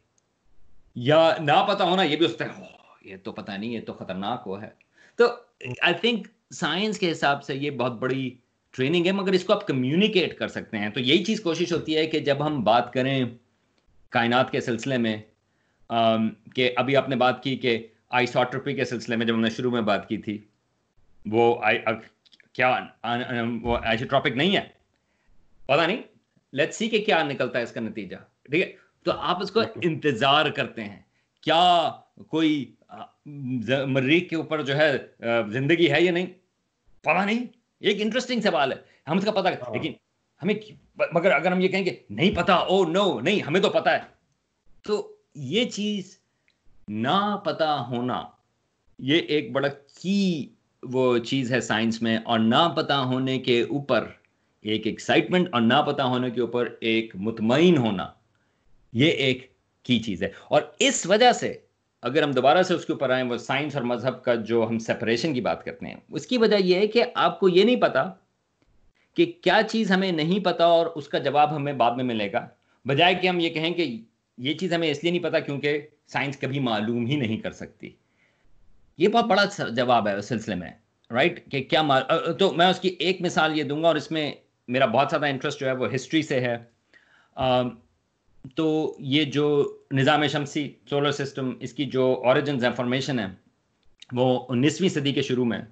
या ना पता होना, ये भी होता है ये तो पता नहीं, ये तो खतरनाक हो है। तो आई थिंक साइंस के हिसाब से ये बहुत बड़ी ट्रेनिंग है, मगर इसको आप कम्युनिकेट कर सकते हैं। तो यही चीज़ कोशिश होती है कि जब हम बात करें कायनात के सिलसिले में कि अभी आपने बात की कि आइसोट्रोपी के सिलसिले में जब हमने शुरू में बात की थी, वो आई क्या वो आइसोट्रॉपिक नहीं है? पता नहीं। लेट्स सी के क्या निकलता है इसका नतीजा। ठीक है? तो आप उसको इंतज़ार करते हैं। क्या कोई मरीख के ऊपर जो है ज़िंदगी है या नहीं? पता नहीं। एक इंटरेस्टिंग सवाल है। हम इसका पता हाँ। लेकिन हमें मगर अगर हम ये कहेंगे नहीं पता ओ नो नहीं हमें तो पता है। तो ये चीज़ ना पता होना ये एक बड़ा की वो चीज़ है साइंस में, और ना पता होने के ऊपर, एक एक्साइटमेंट और ना पता होने के ऊपर एक मुतमिन होना, ये एक की चीज़ है। और इस वजह से, अगर हम दोबारा से उसके ऊपर आए, वो साइंस और मज़हब का जो हम सेपरेशन की बात करते हैं, उसकी वजह यह है कि आपको ये नहीं पता कि क्या चीज़ हमें नहीं पता और उसका जवाब हमें बाद में मिलेगा। बजाय कि हम ये कहें कि ये चीज़ हमें इसलिए नहीं पता क्योंकि साइंस कभी मालूम ही नहीं कर सकती। ये बहुत बड़ा जवाब है उस सिलसिले में राइट कि क्या मार तो मैं उसकी एक मिसाल ये दूँगा और इसमें मेरा बहुत ज़्यादा इंटरेस्ट जो है वो हिस्ट्री से है। तो ये जो निज़ाम शमसी सोलर सिस्टम इसकी जो ऑरिजिन इंफॉर्मेशन है, वो उन्नीसवीं सदी के शुरू में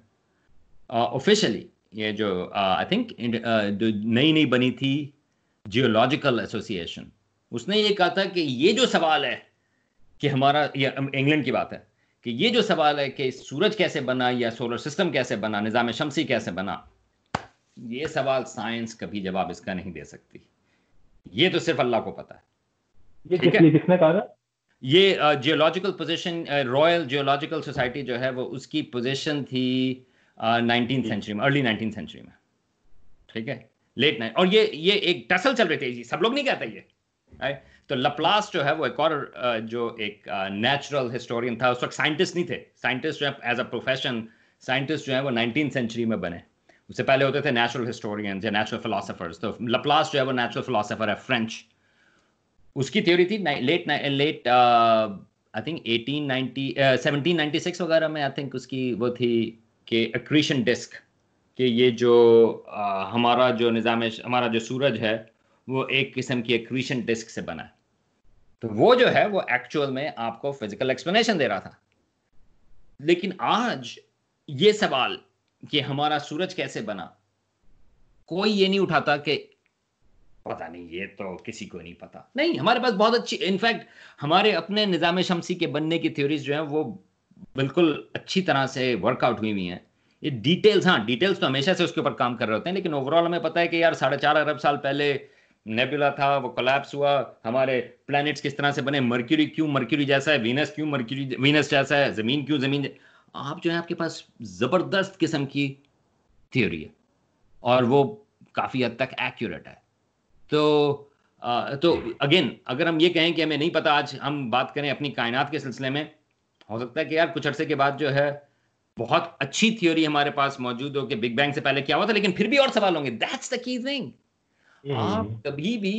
ऑफिशियली ये जो आई थिंक नई नई बनी थी जियोलॉजिकल एसोसिएशन उसने ये कहा था कि ये जो सवाल है कि हमारा, ये इंग्लैंड की बात है। कि ये जो सवाल है कि सूरज कैसे बना या सोलर सिस्टम कैसे बना निज़ाम शमसी कैसे बना ये सवाल साइंस कभी जवाब इसका नहीं दे सकती। ये तो सिर्फ़ अल्लाह को पता है। ये किसने किसने कहा था? ये geological position royal geological society जो है वो उसकी पोजीशन थी नाइनटीन uh, सेंचुरी में अर्ली नाइनटीन सेंचुरी में। ठीक है? लेट नाइट और ये ये एक टसल चल रही थी सब लोग नहीं कहते ये? तो लप्लास जो है वो एक और जो एक नेचुरल हिस्टोरियन था उस वक्त साइंटिस्ट नहीं थे। साइंटिस्ट जो है एज अ प्रोफेशन साइंटिस्ट जो है वो नाइनटीन सेंचुरी में बने। उससे पहले होते थे नेचुरल हिस्टोरियन या नेचुरल फिलोसफर्स तो लप्लास जो है वो नेचुरल फिलोसफर है फ्रेंच उसकी थ्योरी थी लेट लेट आई थिंक 1890 1796 वगैरह में आई थिंक उसकी वो थी कि एक्रीशन डिस्क कि ये जो uh, हमारा जो निज़ाम हमारा जो सूरज है वो एक किस्म की एक्रीशन डिस्क से बना है। तो वो जो है, वो एक्चुअल में आपको फ़िज़िकल एक्सप्लेनेशन दे रहा था। लेकिन आज ये सवाल कि हमारा सूरज कैसे बना, कोई ये नहीं उठाता कि पता नहीं, ये तो किसी को नहीं पता। नहीं, हमारे पास बहुत अच्छी इनफैक्ट हमारे अपने निज़ाम शमसी के बनने की थ्योरीज जो है, वो बिल्कुल अच्छी तरह से वर्कआउट हुई हुई हैं। ये डिटेल्स हाँ डिटेल्स तो हमेशा से उसके ऊपर काम कर रहे होते हैं, लेकिन ओवरऑल हमें पता है कि यार साढ़े चार अरब साल पहले नेबुला था वो कोलैप्स हुआ। हमारे प्लैनेट्स किस तरह से बने? मर्क्यूरी क्यों? मर्क्यूरी जैसा है वीनस क्यों? मर्क्यूरी वीनस जैसा है ज़मीन क्यों? ज़मीन आप जो है आपके पास ज़बरदस्त किस्म की थ्योरी है। और वो काफ़ी हद तक एक्यूरेट है। तो आ, तो अगेन अगर हम ये कहें कि हमें नहीं पता आज हम बात करें अपनी कायनात के सिलसिले में हो सकता है कि यार कुछ अरसे के बाद जो है बहुत अच्छी थ्योरी हमारे पास मौजूद हो कि बिग बैंग से पहले क्या हुआ था लेकिन फिर भी और सवाल होंगे। दैट्स द की थिंग आप कभी भी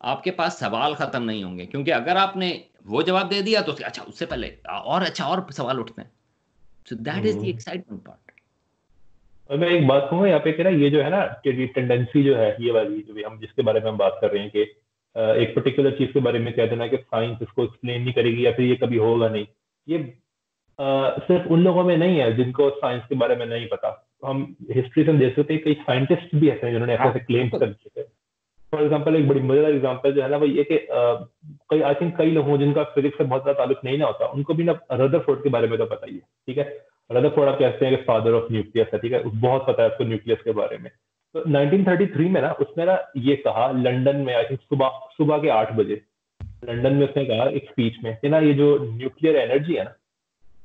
आपके पास सवाल खत्म नहीं होंगे क्योंकि अगर आपने वो जवाब दे दिया तो अच्छा उससे पहले और अच्छा और सवाल उठते हैं। So that is the excitement part और मैं एक बात कहूँगा यहाँ पे कि ना ये जो है ना कि टेंडेंसी जो है ये वाली जो भी हम जिसके बारे में हम बात कर रहे हैं कि एक पर्टिकुलर चीज़ के बारे में कह देना कि साइंस इसको एक्सप्लेन नहीं करेगी या फिर ये कभी होगा नहीं। ये सिर्फ़ उन लोगों में नहीं है जिनको साइंस के बारे में नहीं पता। हम हिस्ट्री से देख सकते हैं कई साइंटिस्ट भी ऐसे हैं जिन्होंने ऐसे ऐसे क्लेम्स कर दिए थे। फॉर एग्ज़ाम्पल एक बड़ी मज़ेदार एग्ज़ाम्पल जो है ना वो ये कि कई आई थिंक कई लोग हों जिनका फिजिक्स से बहुत ज़्यादा ताल्लुक नहीं ना होता उनको भी ना रदरफोर्ड के बारे में तो पता ही है ठीक है? रदरफोर्ड आप कहते हैं कि फादर ऑफ़ न्यूक्लियस है ठीक है? बहुत पता है उसको न्यूक्लियस के बारे में। तो 1933 में ना उसने ना ये कहा लंदन में आई थिंक सुबह सुबह के आठ बजे लंदन में उसने कहा एक स्पीच में कि ना ये जो न्यूक्लियर एनर्जी है ना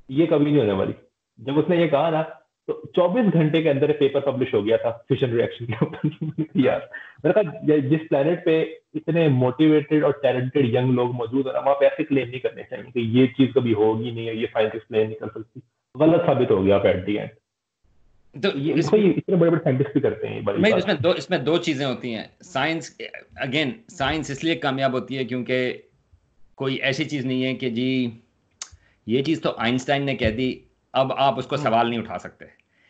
ये कभी नहीं होने वाली। जब उसने ये कहा ना तो 24 घंटे के अंदर पेपर पब्लिश हो गया था फ्यूजन रिएक्शन के ऊपर। [LAUGHS] यार मैंने कहा जिस प्लेनेट पे इतने मोटिवेटेड और टैलेंटेड यंग लोग मौजूद है ना वहाँ पे ऐसे क्लेम नहीं करने चाहिए कि ये चीज़ कभी होगी नहीं है ये साइंस एक्सप्लेन नहीं कर सकती। गलत साबित हो गया एट दी एंड तो ये इसको ये इतने बड़े बड़े साइंटिस्ट भी करते हैं भाई इसमें दो इसमें दो चीज़ें होती हैं। साइंस अगेन साइंस इसलिए कामयाब होती है क्योंकि कोई ऐसी चीज़ नहीं है कि जी ये चीज़ तो आइंस्टाइन ने कह दी अब आप उसको हम्म। सवाल नहीं उठा सकते।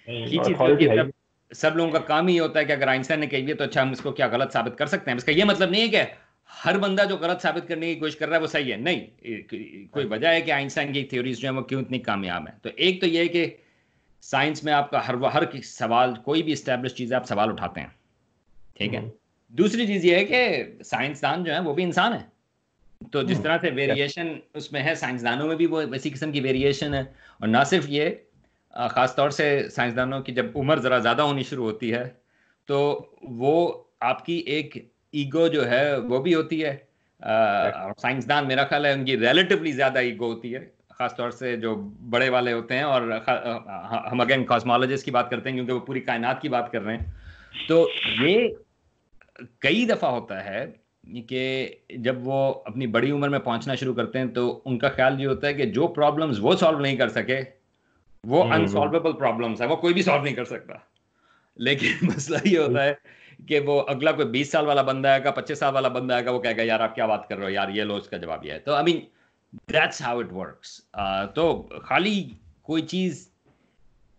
ये चीज़ सब, सब लोगों का काम ही होता है कि अगर आइंस्टाइन ने कह दिया तो अच्छा हम इसको क्या गलत साबित कर सकते हैं? इसका ये मतलब नहीं है कि हर बंदा जो गलत साबित करने की कोशिश कर रहा है वो सही है। नहीं कोई हाँ। वजह है कि आइंस्टाइन की थ्योरीज जो है वो क्यों इतनी कामयाब है? तो एक तो ये है कि साइंस में आपका हर हर सवाल कोई भी स्टैब्लिश चीज़ आप सवाल उठाते हैं। ठीक है? हम्म। दूसरी चीज़ ये है कि साइंसदान जो है वो भी इंसान है। तो जिस हम्म। तरह से वेरिएशन उसमें है साइंसदानों में भी वो वैसी किस्म की वेरिएशन है। और ना सिर्फ़ ये ख़ास तौर से साइंसदानों की जब उम्र ज़रा ज़्यादा होनी शुरू होती है तो वो आपकी एक ईगो जो है वो भी होती है। साइंसदान मेरा ख्याल है उनकी रिलेटिवली ज़्यादा ईगो होती है खासतौर से जो बड़े वाले होते हैं। और हम अगेन कॉस्मोलॉजिस्ट की बात करते हैं क्योंकि वो पूरी कायनात की बात कर रहे हैं। तो ये कई दफ़ा होता है कि जब वो अपनी बड़ी उम्र में पहुँचना शुरू करते हैं तो उनका ख्याल ये होता है कि जो प्रॉब्लम्स वो सॉल्व नहीं कर सके वो अनसॉल्वेबल प्रॉब्लम्स है वो कोई भी सॉल्व नहीं कर सकता। लेकिन [LAUGHS] मसला ये होता है कि वो अगला कोई बीस साल वाला बंदा आएगा पच्चीस साल वाला बंदा आएगा वो कहेगा यार आप क्या बात कर रहे हो? यार ये लो इसका जवाब यह है। तो I mean that's how it works तो खाली कोई चीज़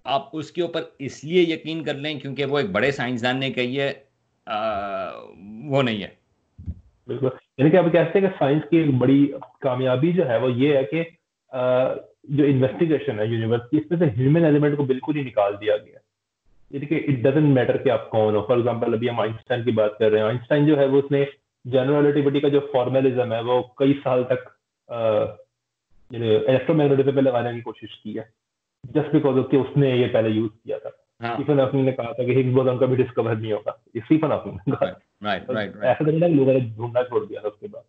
आप उसके ऊपर इसलिए यकीन कर लें क्योंकि वो एक बड़े साइंसदान ने कही है वो नहीं है। बिल्कुल। यानी कि आप कहते हैं कि साइंस की एक बड़ी कामयाबी जो है वो ये है कि जो इन्वेस्टिगेशन है यूनिवर्सिटी इसमें से ह्यूमन एलिमेंट को बिल्कुल ही निकाल दिया गया। यानी कि इट डजेंट मैटर कि आप कौन हो। फॉर एग्जांपल अभी हम आइंस्टाइन की बात कर रहे हैं। आइंस्टाइन जो है वो उसने जनरल रिलेटिविटी का जो फॉर्मेलिज्म है वो कई साल तक इलेक्ट्रोमैग्नेटिज्म पे लगाने की कोशिश की है। जस्ट बिकॉज़ ऑफ़ उसने ये पहले यूज़ किया था। स्टीफन हॉकिंग ने कहा था कि हिग्स बोसॉन कभी डिस्कवर नहीं होगा। स्टीफन हॉकिंग ने कहा राइट राइट ऐसा नहीं लोगों ने ढूंढना छोड़ दिया था उसके बाद।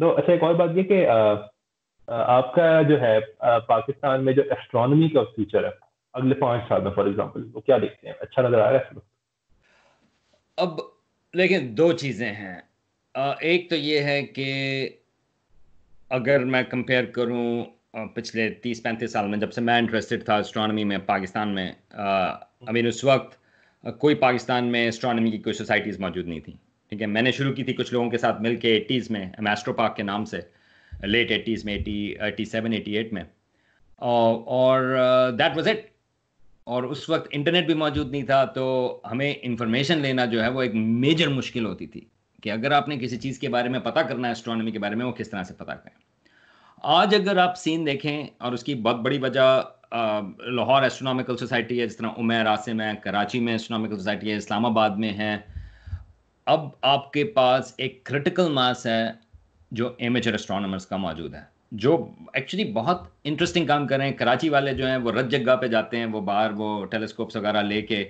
तो अच्छा एक और बात ये कि आपका जो है पाकिस्तान में जो एस्ट्रोनॉमी का फ्यूचर है अगले पाँच साल में फॉर एग्जांपल वो क्या देखते हैं? अच्छा नज़र आ रहा है अब लेकिन दो चीज़ें हैं। एक तो ये है कि अगर मैं कंपेयर करूँ पिछले तीस पैंतीस साल में जब से मैं इंटरेस्टेड था एस्ट्रोनॉमी में पाकिस्तान में आई मीन उस वक्त कोई पाकिस्तान में एस्ट्रोनॉमी की कोई सोसाइटीज़ मौजूद नहीं थी ठीक है? मैंने शुरू की थी कुछ लोगों के साथ मिल के एटीज़ में एस्ट्रो पार्क के नाम से लेट एटीज़ में eighty eighty seven eighty eight में और दैट वाज इट और उस वक्त इंटरनेट भी मौजूद नहीं था तो हमें इंफॉर्मेशन लेना जो है वो एक मेजर मुश्किल होती थी कि अगर आपने किसी चीज़ के बारे में पता करना है एस्ट्रोनॉमी के बारे में वो किस तरह से पता करें? आज अगर आप सीन देखें और उसकी बहुत बड़ी वजह लाहौर एस्ट्रोनॉमिकल सोसाइटी है, जिस तरह उमेर, आसिम है, कराची में एस्ट्रोनॉमिकल सोसाइटी है, इस्लामाबाद में है, अब आपके पास एक क्रिटिकल मास है जो एमेचर एस्ट्रोनॉमर्स का मौजूद है, जो एक्चुअली बहुत इंटरेस्टिंग काम कर रहे हैं। कराची वाले जो हैं, वो रज जगह पे जाते हैं, वो बाहर वो टेलीस्कोप्स वगैरह लेके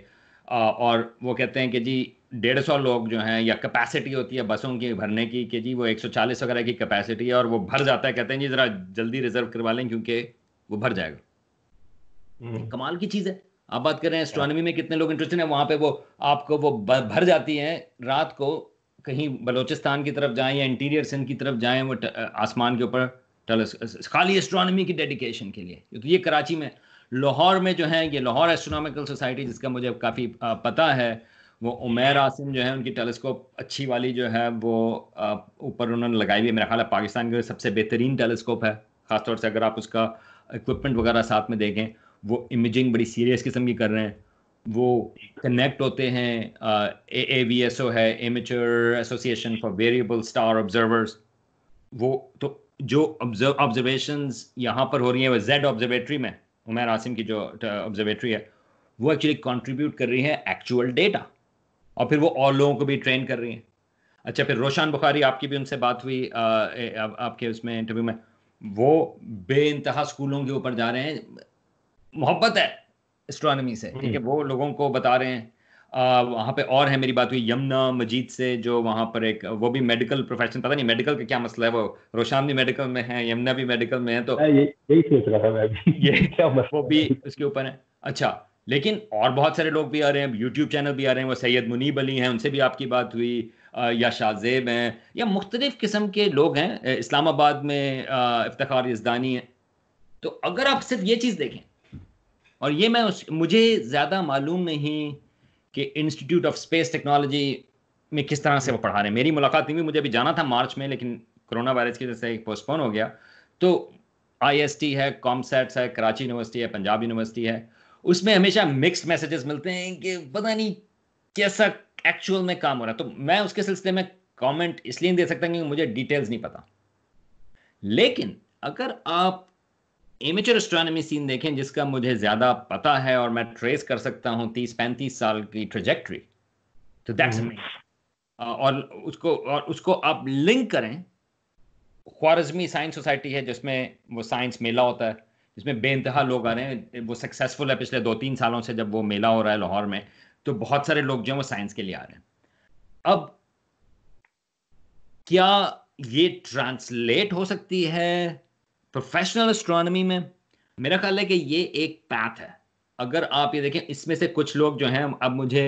और वो कहते हैं कि जी डेढ़ सौ लोग जो हैं या कैपेसिटी होती है बसों की भरने की कि जी वो 140 वगैरह की कैपेसिटी है और वो भर जाता है। कहते हैं जी ज़रा जल्दी रिज़र्व करवा लें क्योंकि वो भर जाएगा। हम्म। कमाल की चीज़ है। आप बात कर रहे हैं एस्ट्रोनॉमी में कितने लोग इंटरेस्टेड हैं वहाँ पे वो आपको वो भर जाती हैं। रात को कहीं बलोचिस्तान की तरफ़ जाएँ या इंटीरियर सिंध की तरफ़ जाएँ वो आसमान के ऊपर खाली एस्ट्रोनॉमी की डेडिकेशन के लिए। तो ये कराची में लाहौर में जो है ये लाहौर एस्ट्रोनॉमिकल सोसाइटी जिसका मुझे काफ़ी पता है वो उमेर आसिम जो है उनकी टेलीस्कोप अच्छी वाली जो है वो ऊपर उन्होंने लगाई हुई है। मेरा ख्याल है पाकिस्तान के सबसे बेहतरीन टेलीस्कोप है ख़ासतौर से अगर आप उसका इक्विपमेंट वगैरह साथ में देखें वो इमेजिंग बड़ी सीरियस किस्म की कर रहे हैं। वो कनेक्ट होते हैं ए ए वी एस ओ है amateur association for variable star observers वो तो जो ऑब्जर्वेशन यहाँ पर हो रही हैं वो जेड ऑब्जर्वेटरी में। उमर आसिम की जो ऑब्जर्वेटरी है वो एक्चुअली कंट्रीब्यूट कर रही है एक्चुअल डेटा और फिर वो और लोगों को भी ट्रेन कर रही है। अच्छा फिर रोशन बुखारी आपकी भी उनसे बात हुई आ, आ, आपके उसमें इंटरव्यू में। वो बे इंतहा स्कूलों के ऊपर जा रहे हैं मोहब्बत है एस्ट्रोनॉमी से ठीक है? हम्म। वो लोगों को बता रहे हैं वहाँ पे और है मेरी बात हुई यमुना मजीद से जो वहाँ पर एक वो भी मेडिकल प्रोफेशन पता नहीं मेडिकल का क्या मसला है वो? रोशान भी मेडिकल में है यमुना भी मेडिकल में है तो यही सोच रहा था मैं भी। [LAUGHS] ये क्या मसला वो भी उसके ऊपर है। अच्छा लेकिन और बहुत सारे लोग भी आ रहे हैं यूट्यूब चैनल भी आ रहे हैं वो सैयद मुनीब अली हैं उनसे भी आपकी बात हुई या शाहजेब हैं या मुख्तलिफ़ किस्म के लोग हैं इस्लामाबाद में इफ्तार यजदानी है। तो अगर आप सिर्फ़ ये चीज़ देखें और ये मैं उस मुझे ज़्यादा मालूम नहीं कि इंस्टीट्यूट ऑफ़ स्पेस टेक्नोलॉजी में किस तरह से वो पढ़ा रहे हैं। मेरी मुलाकात नहीं हुई, मुझे अभी जाना था मार्च में, लेकिन कोरोना वायरस की वजह से पोस्टपोन हो गया। तो आईएसटी है कॉमसेट्स है कराची यूनिवर्सिटी है पंजाब यूनिवर्सिटी है। उसमें हमेशा मिक्सड मैसेजेस मिलते हैं कि पता नहीं कैसा एक्चुअल में काम हो रहा है। तो मैं उसके सिलसिले में कमेंट इसलिए दे सकता हूँ कि मुझे डिटेल्स नहीं पता। लेकिन अगर आप एमेचर एस्ट्रोनॉमी सीन देखें जिसका मुझे ज़्यादा पता है और मैं ट्रेस कर सकता हूँ तीस पैंतीस साल की ट्रेजेक्ट्री तो दैट्स हम्म। और उसको और उसको आप लिंक करें। ख्वारजमी साइंस सोसाइटी है जिसमें वो साइंस मेला होता है जिसमें बेानतहा लोग आ रहे हैं। वो सक्सेसफुल है पिछले दो तीन सालों से जब वो मेला हो रहा है लाहौर में तो बहुत सारे लोग जो हैं वो साइंस के लिए आ रहे हैं। अब क्या ये ट्रांसलेट हो सकती है? प्रोफेशनल एस्ट्रोनॉमी में मेरा ख्याल है कि ये एक पैथ है। अगर आप ये देखें इसमें से कुछ लोग जो हैं अब मुझे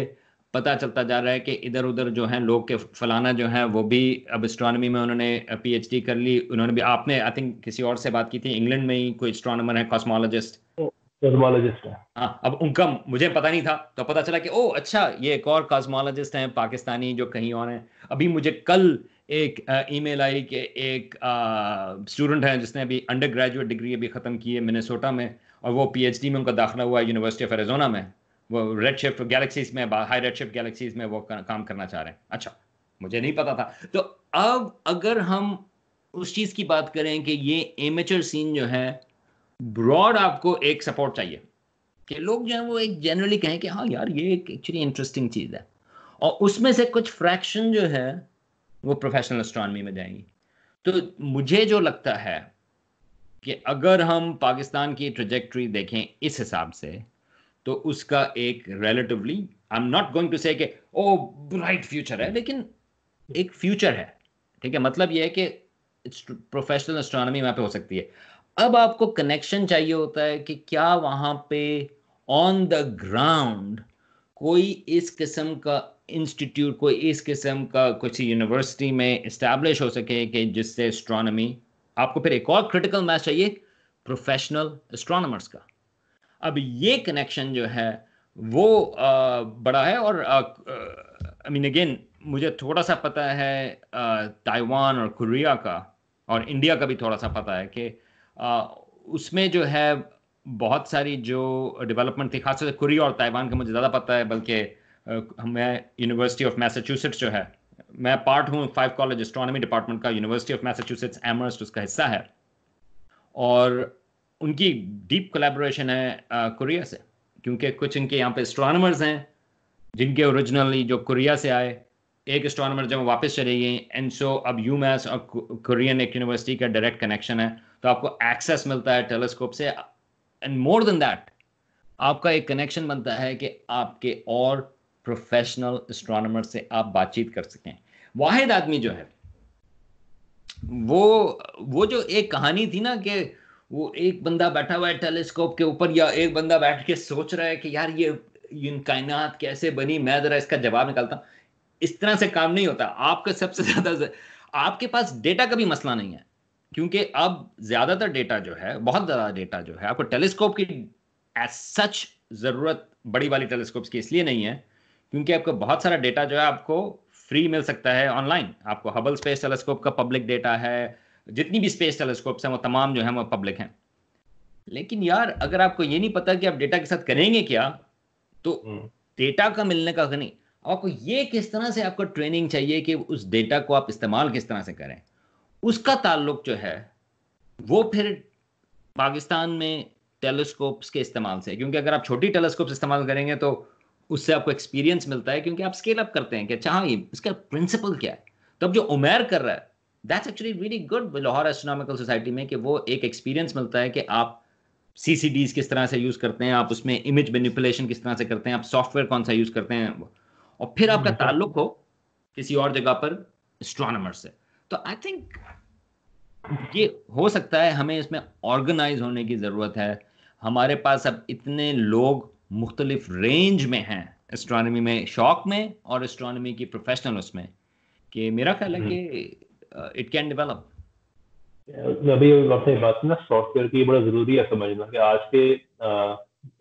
पता चलता जा रहा है कि इधर उधर जो हैं लोग के फलाना जो है वो भी अब एस्ट्रोनॉमी में उन्होंने पीएचडी कर ली। उन्होंने भी आपने आई थिंक किसी और से बात की थी इंग्लैंड में ही कोई एस्ट्रोनॉमर है कॉस्मोलॉजिस्ट कॉस्मोलॉजिस्ट है। हाँ अब उनका मुझे पता नहीं था तो पता चला कि ओ अच्छा ये एक और कॉस्मोलॉजिस्ट हैं पाकिस्तानी जो कहीं और हैं। अभी मुझे कल एक ईमेल आई कि एक स्टूडेंट है जिसने अभी अंडर ग्रेजुएट डिग्री अभी ख़त्म की है मिनेसोटा में और वो पीएचडी में उनका दाखिला हुआ है यूनिवर्सिटी ऑफ़ एरिजोना में। वो रेड शिफ्ट गैलेक्सीज में हाई रेड शिफ्ट गैलेक्सीज में वो काम करना चाह रहे हैं। अच्छा मुझे नहीं पता था। तो अब अगर हम उस चीज़ की बात करें कि ये एमेचर सीन जो है ब्रॉड आपको एक सपोर्ट चाहिए कि लोग जो है वो एक जनरली कहें कि हाँ यार ये एक एक्चुअली इंटरेस्टिंग चीज़ है। और उसमें से कुछ फ्रैक्शन जो है वो प्रोफेशनल एस्ट्रॉनमी में जाएँगी। तो मुझे जो लगता है कि अगर हम पाकिस्तान की ट्रजेक्ट्री देखें इस हिसाब से तो उसका एक relatively I am not going to say कि ओ ब्राइट फ्यूचर है, लेकिन एक फ्यूचर है। ठीक है? मतलब यह है कि प्रोफेशनल एस्ट्रोनॉमी वहाँ पे हो सकती है। अब आपको कनेक्शन चाहिए होता है कि क्या वहाँ पे ऑन द ग्राउंड कोई इस किस्म का इंस्टीट्यूट कोई इस किस्म का कुछ यूनिवर्सिटी में इस्टेब्लिश हो सके कि जिससे एस्ट्रोनॉमी आपको फिर एक और क्रिटिकल मैच चाहिए प्रोफेशनल एस्ट्रोनॉमर्स का। अब ये कनेक्शन जो है वो आ, बड़ा है और आई मीन अगेन मुझे थोड़ा सा पता है ताइवान और कोरिया का और इंडिया का भी थोड़ा सा पता है कि उसमें जो है बहुत सारी जो डेवलपमेंट थी खासतौर से कोरिया और ताइवान का मुझे ज़्यादा पता है बल्कि मैं यूनिवर्सिटी ऑफ़ मैसाचुसेट्स जो है, मैं पार्ट हूँ फाइव कॉलेज एस्ट्रोनॉमी डिपार्टमेंट का यूनिवर्सिटी ऑफ़ मैसाचुसेट्स एमर्स्ट उसका हिस्सा है। और उनकी डीप कोलेबोरेशन है कोरिया से, क्योंकि कुछ इनके यहाँ पे एस्ट्रोनॉमर्स हैं, जिनके ओरिजिनली जो कोरिया से आए, एक एस्ट्रोनॉमर जब वापस चले गए एंड सो अब यू मैस और कोरियन एक यूनिवर्सिटी का डायरेक्ट कनेक्शन है तो आपको एक्सेस मिलता है टेलीस्कोप से एंड मोर देन दैट आपका एक कनेक्शन बनता है कि आपके और प्रोफेशनल एस्ट्रोनॉमर से आप बातचीत कर सकें। वाहिद आदमी जो है, वो वो जो एक कहानी थी ना कि वो एक बंदा बैठा हुआ है टेलीस्कोप के ऊपर या एक बंदा बैठ के सोच रहा है कि यार ये इन कायनात कैसे बनी, मैं जरा इसका जवाब निकालता इस तरह से काम नहीं होता। आपका सबसे [LAUGHS] ज़्यादा आपके पास डेटा का भी मसला नहीं है। क्योंकि अब ज़्यादातर डेटा जो है, बहुत ज़्यादा डेटा जो है, आपको टेलीस्कोप की एज सच ज़रूरत बड़ी वाली टेलीस्कोप की इसलिए नहीं है क्योंकि आपको बहुत सारा डेटा जो है आपको फ्री मिल सकता है ऑनलाइन आपको हबल स्पेस टेलीस्कोप का पब्लिक डेटा है जितनी भी स्पेस टेलीस्कोप हैं वो तमाम जो है वो पब्लिक हैं. लेकिन यार अगर आपको ये नहीं पता कि आप डेटा के साथ करेंगे क्या तो डेटा हम्म। का मिलने का नहीं. आपको ये किस तरह से आपको ट्रेनिंग चाहिए कि उस डेटा को आप इस्तेमाल किस तरह से करें? उसका ताल्लुक जो है वो फिर पाकिस्तान में टेलीस्कोप्स के इस्तेमाल से. क्योंकि अगर आप छोटी टेलीस्कोप्स इस्तेमाल करेंगे तो उससे आपको एक्सपीरियंस मिलता है क्योंकि आप स्केल अप करते हैं कि अच्छा हाँ इसका प्रिंसिपल क्या है? तो अब जो उमेर कर रहा है that's actually really good Lahore astronomical society में कि वो एक एक्सपीरियंस मिलता है कि आप सी किस तरह से यूज़ करते हैं आप उसमें इमेज मैनिपुलेशन किस तरह से करते हैं आप सॉफ्टवेयर कौन सा यूज़ करते हैं और फिर आपका हम्म, ताल्लुक हो किसी और जगह पर एस्ट्रोनमर से। तो आई थिंक ये हो सकता है हमें इसमें ऑर्गेनाइज होने की ज़रूरत है। हमारे पास अब इतने लोग मुख्तलिफ़ रेंज में हैं एस्ट्रोनॉमी में शौक में और एस्ट्रोनॉमी की प्रोफेशनल उसमें कि मेरा ख्याल है हम्म। कि इट कैन डेवलप अभी आपने बात ना सॉफ्टवेयर की बड़ा ज़रूरी है समझना कि आज के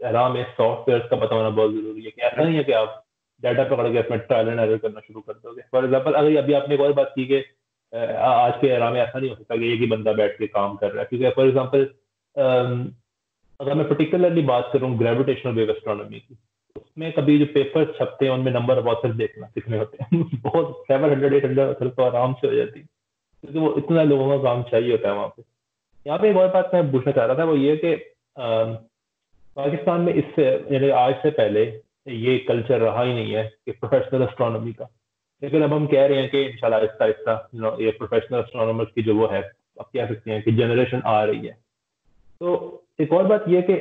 एरा में सॉफ्टवेयर का पता होना बहुत ज़रूरी है कि ऐसा नहीं है कि आप डाटा पकड़ के इसमें ट्रायल एंड एरर करना शुरू कर दोगे फॉर एग्ज़ाम्पल अगर अभी आपने एक और बात की कि आज के एरा में ऐसा नहीं हो सकता कि एक ही बंदा बैठ के काम कर रहा है क्योंकि फॉर एग्ज़ाम्पल अगर मैं पर्टिकुलरली बात करूँ ग्रेविटेशनल वेव एस्ट्रोनॉमी की, उसमें कभी जो पेपर छपते हैं, उनमें नंबर ऑफ़ ऑथर देखना सीखने होते हैं। [LAUGHS] बहुत seven hundred eight hundred author तो आराम से हो जाती। है क्योंकि वो इतना लोगों का काम चाहिए होता है वहाँ पे। यहाँ पे एक और बात मैं पूछना चाह रहा था, वो ये कि पाकिस्तान में इससे, यानी आज से पहले ये कल्चर रहा ही नहीं है कि प्रोफेशनल एस्ट्रोनॉमी का। लेकिन अब हम कह रहे हैं कि इंशाल्लाह आहिस्ता आहिस्ता ये प्रोफेशनल एस्ट्रोनॉमर्स की जो वो है आप कह सकते हैं कि जनरेशन आ रही है। तो एक और बात यह कि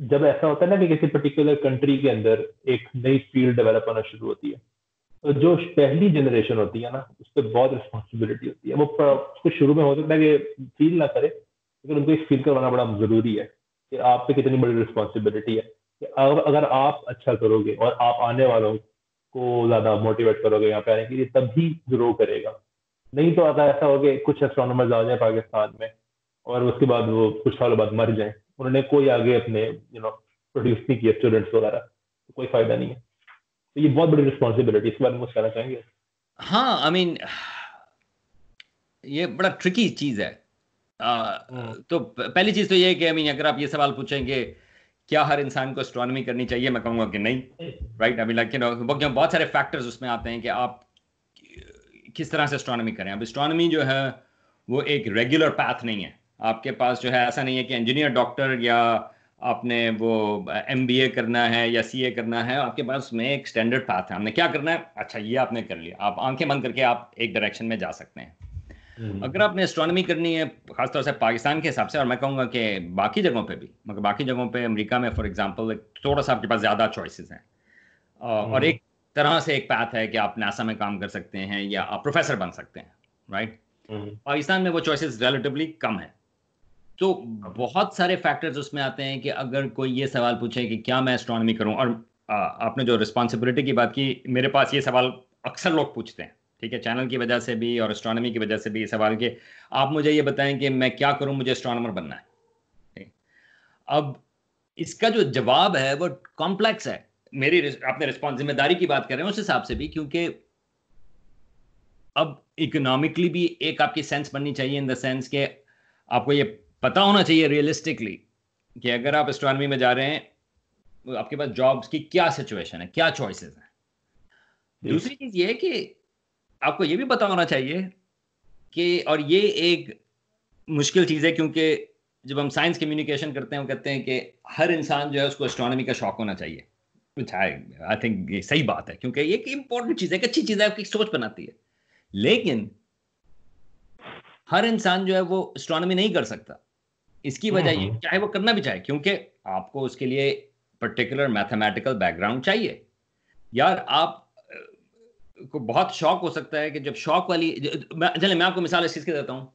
जब ऐसा होता है ना कि किसी पर्टिकुलर कंट्री के अंदर एक नई फ़ील्ड डेवलप होना शुरू होती है तो जो पहली जनरेशन होती है ना, उस पर बहुत रिस्पॉन्सिबिलिटी होती है। वो उसको शुरू में हो सकता है कि फील ना करे, लेकिन उनको एक फील करवाना बड़ा ज़रूरी है कि आप पे कितनी बड़ी रिस्पॉन्सिबिलिटी है। कि अगर आप अच्छा करोगे और आप आने वालों को ज़्यादा मोटिवेट करोगे यहाँ पे आने के लिए, तभी ग्रो करेगा। नहीं तो अगर ऐसा हो कि कुछ एस्ट्रोनॉमर्स आ जाए पाकिस्तान में और उसके बाद वो कुछ सालों बाद मर जाए। उन्होंने कोई आगे अपने यू नो प्रोड्यूस नहीं किया स्टूडेंट्स वगैरह तो कोई फ़ायदा नहीं है। तो ये बहुत बड़ी रिस्पॉन्सिबिलिटी इस बारे में कुछ कहना चाहेंगे? हाँ आई I मीन mean, ये बड़ा ट्रिकी चीज़ है। आ, हम्म। तो पहली चीज़ तो ये है कि आई मीन अगर आप ये सवाल पूछेंगे क्या हर इंसान को एस्ट्रोनॉमी करनी चाहिए मैं कहूँगा कि नहीं right I mean like you बहुत सारे फैक्टर्स उसमें आते हैं कि आप किस तरह से एस्ट्रोनॉमी करें। अब एस्ट्रोनॉमी जो है वो एक रेगुलर पाथ नहीं है। आपके पास जो है ऐसा नहीं है कि इंजीनियर डॉक्टर या आपने वो एमबीए करना है या सीए करना है आपके पास में एक स्टैंडर्ड पाथ है। हमने क्या करना है? अच्छा ये आपने कर लिया। आप आँखें बंद करके आप एक डायरेक्शन में जा सकते हैं। हम्म। अगर आपने एस्ट्रोनॉमी करनी है खासतौर से पाकिस्तान के हिसाब से और मैं कहूँगा कि बाकी जगहों पे भी मगर बाकी जगहों पे अमेरिका में फॉर एग्जांपल थोड़ा सा आपके पास ज़्यादा चॉइसेस हैं। और हम्म। एक तरह से एक पैथ है कि आप नासा में काम कर सकते हैं या आप प्रोफेसर बन सकते हैं राइट हम्म। पाकिस्तान में वो चॉइसेस रिलेटिवली कम है। तो बहुत सारे फैक्टर्स उसमें आते हैं कि अगर कोई ये सवाल पूछे कि क्या मैं एस्ट्रोनॉमी करूँ? और आपने जो रिस्पॉन्सिबिलिटी की बात की, मेरे पास ये सवाल अक्सर लोग पूछते हैं, ठीक है? चैनल की वजह से भी और एस्ट्रोनॉमी की वजह से भी ये सवाल कि, आप मुझे ये बताएँ कि मैं क्या करूँ? मुझे एस्ट्रोनॉमर बनना है अब इसका जो जवाब है, वो कॉम्प्लेक्स है। मेरी आपने रिस्पॉन्स ज़िम्मेदारी की बात कर रहे हैं उस हिसाब से भी, क्योंकि अब इकोनॉमिकली भी एक आपकी सेंस बननी चाहिए इन द सेंस के आपको ये पता होना चाहिए रियलिस्टिकली कि अगर आप एस्ट्रोनॉमी में जा रहे हैं आपके पास जॉब्स की क्या सिचुएशन है क्या चॉइसेस हैं? दूसरी चीज़ ये है कि आपको ये भी पता होना चाहिए कि और ये एक मुश्किल चीज़ है क्योंकि जब हम साइंस कम्युनिकेशन करते हैं हम कहते हैं कि हर इंसान जो है उसको एस्ट्रोनॉमी का शौक होना चाहिए। कुछ है आई थिंक ये सही बात है क्योंकि ये एक इंपॉर्टेंट चीज़ है एक अच्छी चीज़ है आपकी सोच बनाती है। लेकिन हर इंसान जो है वो एस्ट्रोनॉमी नहीं कर सकता। इसकी वजह ये हम्म। चाहे वो करना भी चाहे क्योंकि आपको उसके लिए पर्टिकुलर मैथमेटिकल बैकग्राउंड चाहिए। यार आप को बहुत शौक हो सकता है कि जब शौक वाली चले मैं आपको मिसाल इस चीज़ की देता हूँ।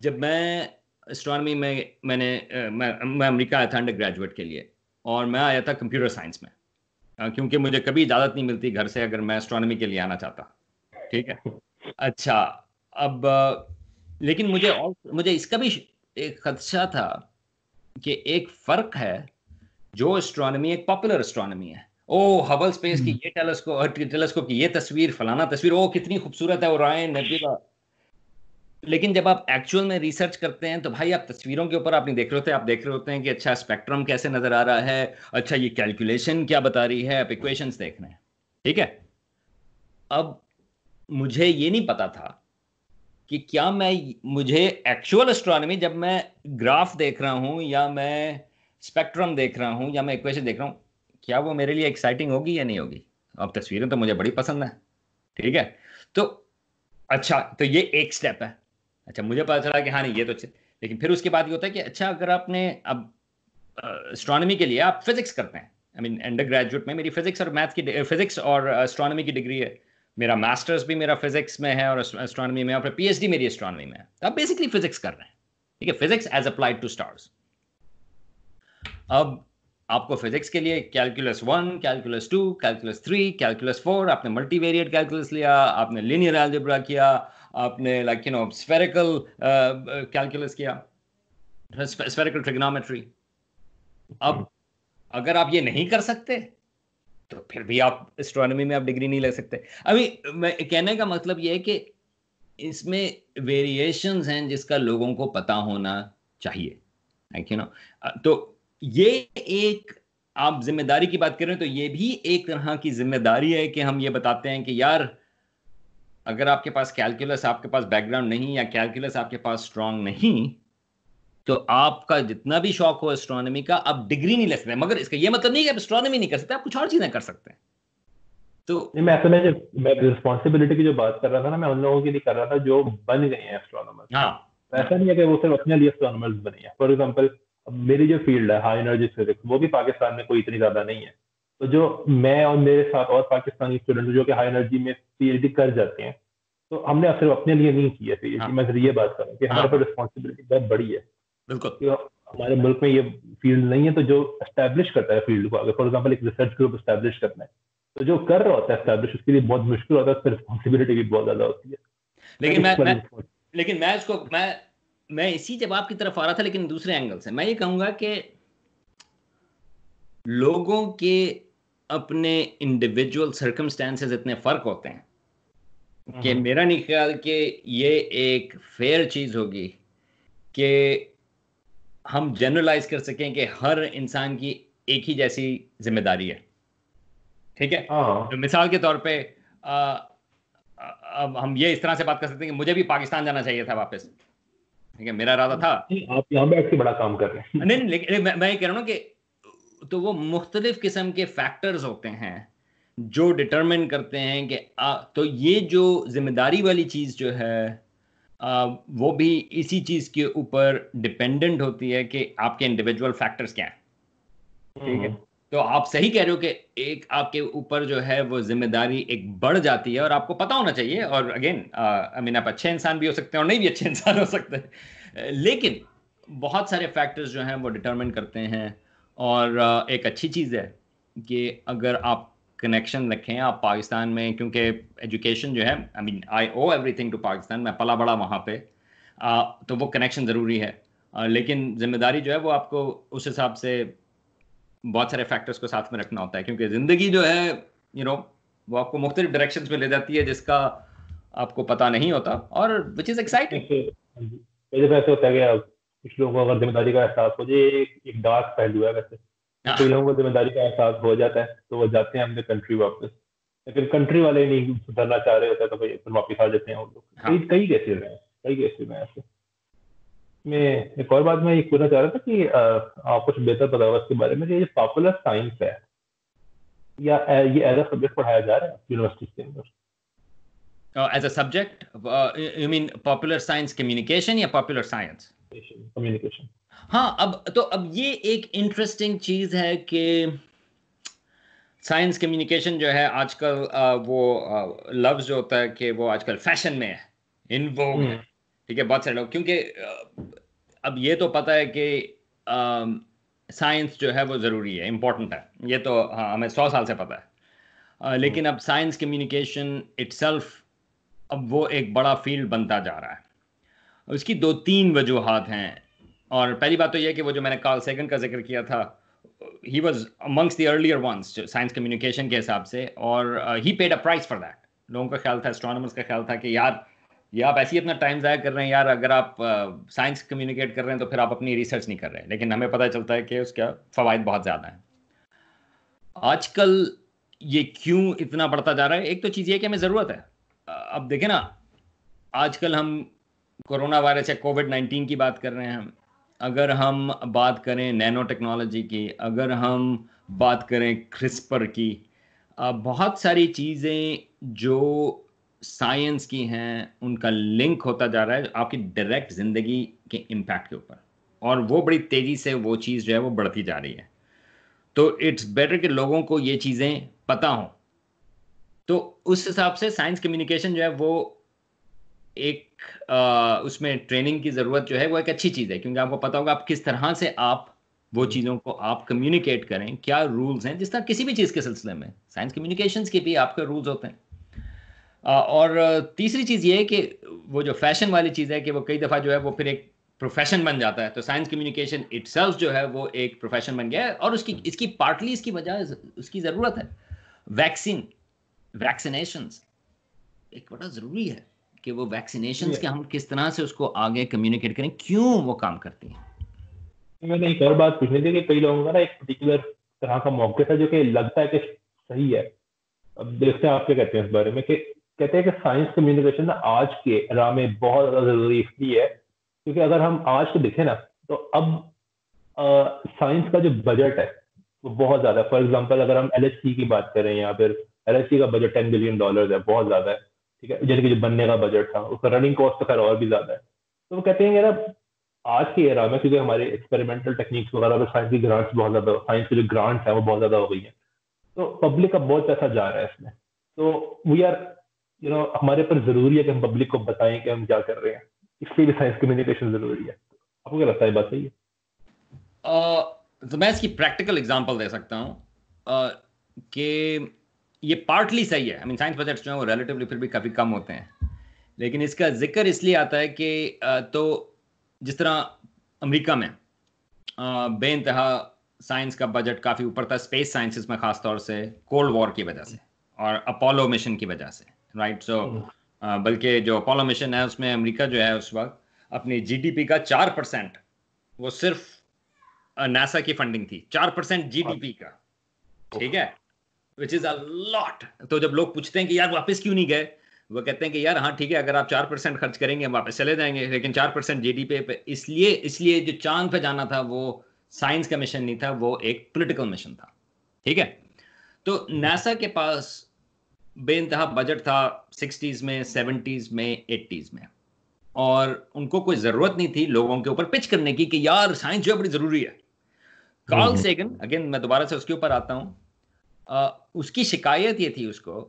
जब मैं एस्ट्रोनॉमी में मैंने मैं मैं अमेरिका आया था अंडर ग्रेजुएट के लिए और मैं आया था कंप्यूटर साइंस में क्योंकि मुझे कभी इजाज़त नहीं मिलती घर से अगर मैं एस्ट्रोनॉमी के लिए आना चाहता ठीक है? [LAUGHS] अच्छा अब लेकिन मुझे और मुझे इसका भी एक खदशा था कि एक फ़र्क है जो एस्ट्रोनॉमी एक पॉपुलर एस्ट्रोनॉमी है। ओ हबल स्पेस की हम्म। ये टेलीस्कोप टेलीस्कोप की ये तस्वीर फलाना तस्वीर ओ कितनी खूबसूरत है ओरायन नेबुला लेकिन जब आप एक्चुअल में रिसर्च करते हैं तो भाई आप तस्वीरों के ऊपर आप नहीं देख रहे होते आप देख रहे होते हैं कि अच्छा स्पेक्ट्रम कैसे नज़र आ रहा है अच्छा ये कैलकुलेशन क्या बता रही है आप इक्वेशंस देख रहे हैं। ठीक है? अब मुझे ये नहीं पता था कि क्या मैं मुझे एक्चुअल एस्ट्रोनॉमी जब मैं ग्राफ देख रहा हूँ या मैं स्पेक्ट्रम देख रहा हूँ या मैं इक्वेशन देख रहा हूँ, क्या वो मेरे लिए एक्साइटिंग होगी या नहीं होगी? अब तस्वीरें तो मुझे बड़ी पसंद है, ठीक है? तो अच्छा तो ये एक स्टेप है। अच्छा मुझे पता चला कि हाँ नहीं, ये तो लेकिन फिर उसके बाद ये होता है कि अच्छा अगर आपने अब एस्ट्रोनॉमी के लिए आप फिजिक्स करते हैं आई मीन अंडर ग्रेजुएट में मेरी फिजिक्स और मैथ की फिजिक्स और एस्ट्रोनॉमी की डिग्री है मेरा मास्टर्स भी मेरा फिजिक्स में है और एस्ट्रोनॉमी में और पीएचडी मेरी एस्ट्रोनॉमी में है। तो आप बेसिकली फिजिक्स कर रहे हैं। ठीक है? Physics as applied to stars अब आपको फिजिक्स के लिए calculus one calculus two calculus three calculus four आपने मल्टीवेरिएट कैलकुलस लिया, आपने लिनियर एल्जेब्रा किया, आपने like you know spherical calculus किया स्फेरिकल ट्रिग्नोमेट्री अब अगर आप ये नहीं कर सकते तो फिर भी आप एस्ट्रोनॉमी में आप डिग्री नहीं ले सकते। अभी कहने का मतलब ये है कि इसमें वेरिएशंस हैं जिसका लोगों को पता होना चाहिए थैंक यू नो तो ये एक, आप ज़िम्मेदारी की बात करें तो ये भी एक तरह की ज़िम्मेदारी है कि हम ये बताते हैं कि यार, अगर आपके पास कैलकुलस आपके पास बैकग्राउंड नहीं या कैलकुलस आपके पास स्ट्रांग नहीं तो आपका जितना भी शौक हो एस्ट्रोनॉमी का आप डिग्री नहीं ले सकते। मगर इसका ये मतलब नहीं कि आप एस्ट्रोनॉमी नहीं कर सकते आप कुछ और चीज़ें कर सकते हैं। तो मैं असल में जब मैं रिस्पॉन्सिबिलिटी की जो बात कर रहा था ना मैं उन लोगों के लिए कर रहा था जो बन गए हैं एस्ट्रोनॉमर हाँ। ऐसा नहीं है कि वो सिर्फ़ अपने लिए एस्ट्रोनॉमर्स बने हैं। फॉर एग्ज़ाम्पल मेरी जो फ़ील्ड है हाई एनर्जी फिजिक्स वो भी पाकिस्तान में कोई इतनी ज़्यादा नहीं है। तो जो मैं और मेरे साथ और पाकिस्तानी स्टूडेंट जो कि हाई एनर्जी में पीएचडी कर जाते हैं तो हमने सिर्फ़ अपने लिए नहीं किया है पीएचडी हाँ। मैं ये बात करूँ कि हाँ। हमारे पास रिस्पॉन्सिबिलिटी बहुत बड़ी है। बिल्कुल। हमारे मुल्क में ये फ़ील्ड नहीं है तो जो एस्टेब्लिश करता है फ़ील्ड को अगर फॉर एग्ज़ाम्पल एक रिसर्च ग्रुप एस्टेब्लिश करना है तो जो कर रहा होता है एस्टेब्लिश उसके लिए बहुत मुश्किल होता है उसकी रिस्पॉन्सिबिलिटी भी बहुत ज़्यादा होती है। लेकिन मैं, मैं लेकिन मैं इसको मैं मैं इसी जवाब की तरफ़ आ रहा था लेकिन दूसरे एंगल से मैं ये कहूँगा कि लोगों के अपने इंडिविजुअल सर्कमस्टेंसेस इतने फ़र्क होते हैं कि हम्म। मेरा नहीं ख्याल कि ये एक फेयर चीज़ होगी कि हम जनरलाइज कर सकें कि हर इंसान की एक ही जैसी ज़िम्मेदारी है। ठीक है? हाँ। तो मिसाल के तौर पे आ, अब हम ये इस तरह से बात कर सकते हैं कि मुझे भी पाकिस्तान जाना चाहिए था वापस। ठीक है? मेरा इरादा था। आप यहाँ बैठ के बड़ा काम कर रहे हैं। नहीं नहीं लेकिन मैं, मैं ये कह रहा हूँ कि तो वो मुख्तलिफ़ किस्म के फैक्टर्स होते हैं जो डिटरमिन करते हैं कि आ, तो ये जो ज़िम्मेदारी वाली चीज़ जो है वो भी इसी चीज़ के ऊपर डिपेंडेंट होती है कि आपके इंडिविजुअल फैक्टर्स क्या हैं। ठीक है? हम्म। तो आप सही कह रहे हो कि एक आपके ऊपर जो है वो ज़िम्मेदारी एक बढ़ जाती है और आपको पता होना चाहिए और अगेन आई मीन आप अच्छे इंसान भी हो सकते हैं और नहीं भी अच्छे इंसान हो सकते हैं। लेकिन बहुत सारे फैक्टर्स जो हैं वो डिटरमिन करते हैं और एक अच्छी चीज़ है कि अगर आप कनेक्शन रखें आप पाकिस्तान में क्योंकि एजुकेशन जो है I mean I owe everything to Pakistan मैं पला बड़ा वहाँ पे। आ, तो वो कनेक्शन ज़रूरी है। आ, लेकिन ज़िम्मेदारी जो है वो आपको उस हिसाब से बहुत सारे फैक्टर्स को साथ में रखना होता है क्योंकि ज़िंदगी जो है यू you नो know, वो आपको मुख्तलिफ़ डायरेक्शन में ले जाती है जिसका आपको पता नहीं होता और विच इज़ एक्साइटिंग कुछ लोगों को अगर ज़िम्मेदारी का एहसास हो जाए एक डार्क पहलू है वैसे। हाँ। कुछ लोगों को ज़िम्मेदारी का एहसास हो जाता है तो वो जाते हैं अपने कंट्री वापस। लेकिन कंट्री वाले नहीं सुधरना चाह रहे होते तो भाई फिर वापस आ जाते हैं वो लोग। हाँ। कई कई केसेस हैं कई केसेस हैं ऐसे। मैं एक और बात मैं ये पूछना चाह रहा था कि आप कुछ बेहतर होगा इसके बारे में ये पॉपुलर साइंस है या ये एज अ सब्जेक्ट पढ़ाया जा रहा है यूनिवर्सिटी के अंदर? As a subject you mean popular science communication या पॉपुलर साइंस कम्युनिकेशन हाँ अब तो अब ये एक इंटरेस्टिंग चीज़ है कि साइंस कम्युनिकेशन जो है आजकल वो लफ्ज जो होता है कि वो आजकल फ़ैशन में है इन वो हम्म। ठीक है बहुत सारे लोग क्योंकि अब ये तो पता है कि साइंस जो है वो ज़रूरी है इम्पोर्टेंट है ये तो हाँ हमें सौ साल से पता है आ, लेकिन हम्म। अब साइंस कम्युनिकेशन इट्सल्फ अब वो एक बड़ा फ़ील्ड बनता जा रहा है उसकी दो तीन वजूहत हैं और पहली बात तो यह कि वो जो मैंने कार्ल सेकंड का ज़िक्र किया था he was amongst the earlier ones science communication के हिसाब से और he paid a price for that लोगों का ख्याल था एस्ट्रोनॉमर्स का ख्याल था कि यार ये आप ऐसे ही अपना टाइम ज़ाया कर रहे हैं यार अगर आप साइंस uh, कम्युनिकेट कर रहे हैं तो फिर आप अपनी रिसर्च नहीं कर रहे हैं। लेकिन हमें पता चलता है कि उसका फ़वाद बहुत ज़्यादा है। आजकल ये क्यों इतना बढ़ता जा रहा है? एक तो चीज़ ये कि हमें ज़रूरत है। अब देखें ना आजकल हम कोरोना वायरस या कोविड नाइन्टीन की बात कर रहे हैं हम अगर हम बात करें नैनो टेक्नोलॉजी की, अगर हम बात करें क्रिस्पर की बहुत सारी चीज़ें जो साइंस की हैं, उनका लिंक होता जा रहा है आपकी डायरेक्ट ज़िंदगी के इम्पैक्ट के ऊपर। और वो बड़ी तेज़ी से वो चीज़ जो है वो बढ़ती जा रही है। तो इट्स बेटर कि लोगों को ये चीज़ें पता हों। तो उस हिसाब से साइंस कम्युनिकेशन जो है वो एक उसमें ट्रेनिंग की ज़रूरत जो है वो एक अच्छी चीज़ है क्योंकि आपको पता होगा आप किस तरह से आप वो हम्म। चीज़ों को आप कम्युनिकेट करें क्या रूल्स हैं जिस तरह किसी भी चीज़ के सिलसिले में साइंस कम्युनिकेशन के भी आपके रूल्स होते हैं। और तीसरी चीज़ ये है कि वो जो फ़ैशन वाली चीज़ है कि वो कई दफ़ा जो है वो फिर एक प्रोफेशन बन जाता है तो साइंस कम्युनिकेशन इटसेल्फ जो है वो एक प्रोफेशन बन गया है और उसकी इसकी पार्टली इसकी वजह उसकी ज़रूरत है। वैक्सीन वैक्सीनेशन एक बड़ा ज़रूरी है। कि वो वैक्सीनेशन के हम किस तरह से उसको आगे कम्युनिकेट करें क्यों वो काम करती हैं? मैंने एक और बात पूछनी थी कि कई लोगों का ना एक पर्टिकुलर तरह का मौके था जो कि लगता है कि सही है। अब देखते हैं आप क्या कहते हैं इस बारे में कि कहते हैं कि साइंस कम्युनिकेशन ना आज के राह में बहुत ज़्यादा ज़रूरी इसलिए है क्योंकि अगर हम आज को देखें ना तो अब साइंस का जो बजट है वो बहुत ज़्यादा फॉर एग्ज़ाम्पल अगर हम एल की बात करें या फिर एल का बजट टेन बिलियन डॉलर है बहुत ज़्यादा है। ठीक है? जैसे कि जो बनने का बजट था, उसका रनिंग कॉस्ट तो खैर और भी ज़्यादा है। तो वो कहते हैं ना आज की एरा में क्योंकि हमारे एक्सपेरिमेंटल टेक्निक्स वगैरह साइंस की ग्रांट्स बहुत ज़्यादा साइंस की जो ग्रांट्स है वो बहुत ज़्यादा हो गई है। तो पब्लिक का बहुत पैसा जा रहा है इसमें। तो वी आर यू नो हमारे पर ज़रूरी है कि हम पब्लिक को बताएँ कि हम क्या कर रहे हैं। इसलिए भी साइंस कम्युनिकेशन ज़रूरी है। आपको क्या लगता है बात सही है? तो मैं इसकी प्रैक्टिकल एग्जांपल दे सकता हूँ। कि ये पार्टली सही है। आई मीन साइंस बजट्स जो है वो रिलेटिवली फिर भी काफ़ी कम होते हैं। लेकिन इसका ज़िक्र इसलिए आता है कि तो जिस तरह अमेरिका में बे इंतहा साइंस का बजट काफ़ी ऊपर था स्पेस साइंसेस में ख़ास तौर से कोल्ड वॉर की वजह से और अपोलो मिशन की वजह से राइट सो so, बल्कि जो अपोलो मिशन है उसमें अमेरिका जो है उस वक्त अपनी जीडीपी का चार परसेंट वो सिर्फ़ नासा की फंडिंग थी। चार परसेंट जीडीपी का ठीक है? विच इज़ अ लॉट तो जब लोग पूछते हैं कि यार वापस क्यों नहीं गए? वो कहते हैं कि यार हाँ ठीक है अगर आप चार परसेंट खर्च करेंगे हम वापस चले जाएँगे लेकिन चार परसेंट जी पे इसलिए इसलिए जो चाँद पे जाना था वो साइंस का मिशन नहीं था वो एक पोलिटिकल मिशन था। ठीक है? तो नासा के पास बे बजट था सिक्सटीज में सेवेंटीज में एट्टीज में। और उनको कोई ज़रूरत नहीं थी लोगों के ऊपर पिच करने की कि यार साइंस जो है बड़ी ज़रूरी है। कार्ल सेगन अगेन मैं दोबारा से उसके ऊपर आता हूँ। उसकी शिकायत ये थी उसको